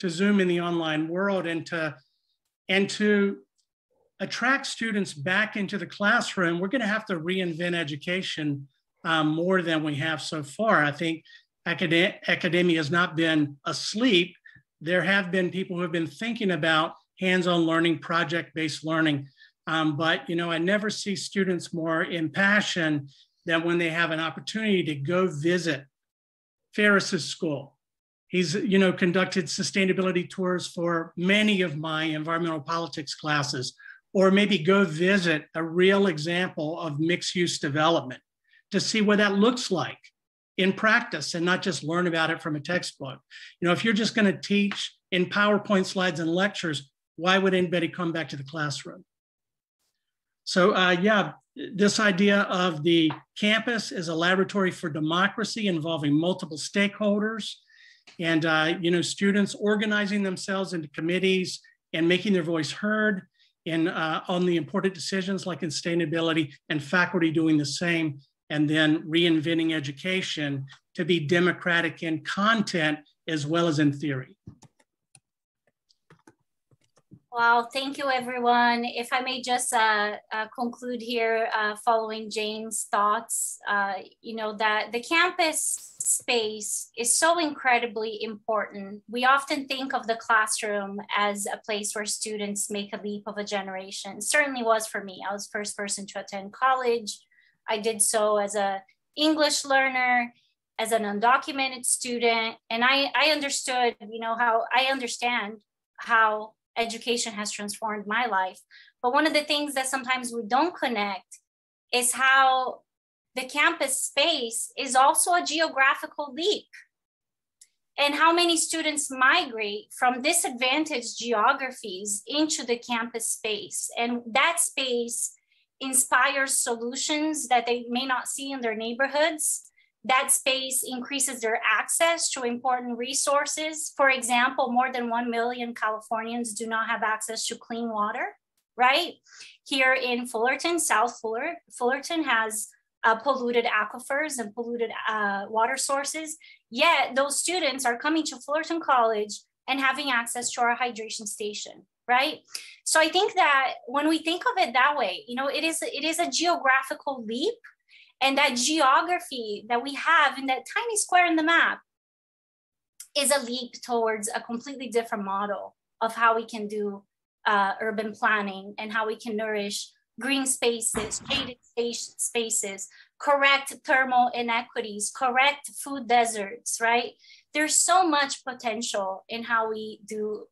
to Zoom in the online world and to, and to attract students back into the classroom, we're going to have to reinvent education um, more than we have so far. I think acad- academia has not been asleep. There have been people who have been thinking about hands-on learning, project-based learning. Um, but you know, I never see students more impassioned than when they have an opportunity to go visit Ferris's school. He's you know conducted sustainability tours for many of my environmental politics classes, or maybe go visit a real example of mixed use development to see what that looks like in practice and not just learn about it from a textbook. You know, if you're just going to teach in PowerPoint slides and lectures, why would anybody come back to the classroom? So uh, yeah, this idea of the campus as a laboratory for democracy involving multiple stakeholders and uh, you know students organizing themselves into committees and making their voice heard in uh, on the important decisions like sustainability and faculty doing the same and then reinventing education to be democratic in content as well as in theory. Well, thank you, everyone. If I may just uh, uh, conclude here, uh, following James' thoughts, uh, you know, that the campus space is so incredibly important. We often think of the classroom as a place where students make a leap of a generation. certainly was for me. I was first person to attend college. I did so as a English learner, as an undocumented student, and I, I understood, you know, how I understand how education has transformed my life. But one of the things that sometimes we don't connect is how the campus space is also a geographical leap. And how many students migrate from disadvantaged geographies into the campus space. And that space inspires solutions that they may not see in their neighborhoods. That space increases their access to important resources. For example, more than 1 million Californians do not have access to clean water, right? Here in Fullerton, South Fuller, Fullerton has uh, polluted aquifers and polluted uh, water sources. Yet those students are coming to Fullerton College and having access to our hydration station, right? So I think that when we think of it that way, you know, it is it is a geographical leap, and that geography that we have in that tiny square in the map is a leap towards a completely different model of how we can do uh, urban planning and how we can nourish green spaces, shaded spaces, correct thermal inequities, correct food deserts, right? There's so much potential in how we do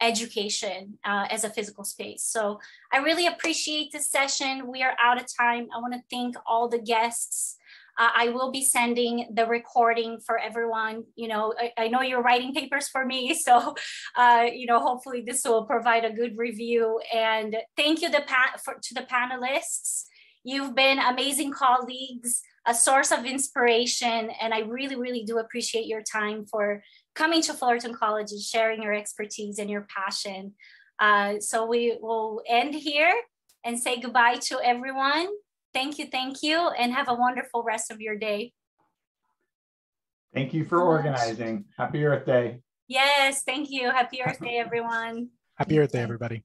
education uh, as a physical space. So I really appreciate this session. We are out of time. I want to thank all the guests uh, I will be sending the recording for everyone. You know, I, I know you're writing papers for me, so uh, you know, hopefully this will provide a good review. And thank you the for, to the panelists. You've been amazing colleagues, a source of inspiration, and I really, really do appreciate your time for coming to Fullerton College and sharing your expertise and your passion. Uh, so we will end here and say goodbye to everyone. Thank you, thank you, and have a wonderful rest of your day. Thank you for organizing. Happy Earth Day. Yes, thank you. Happy Earth Day, everyone. Happy Earth Day, everybody.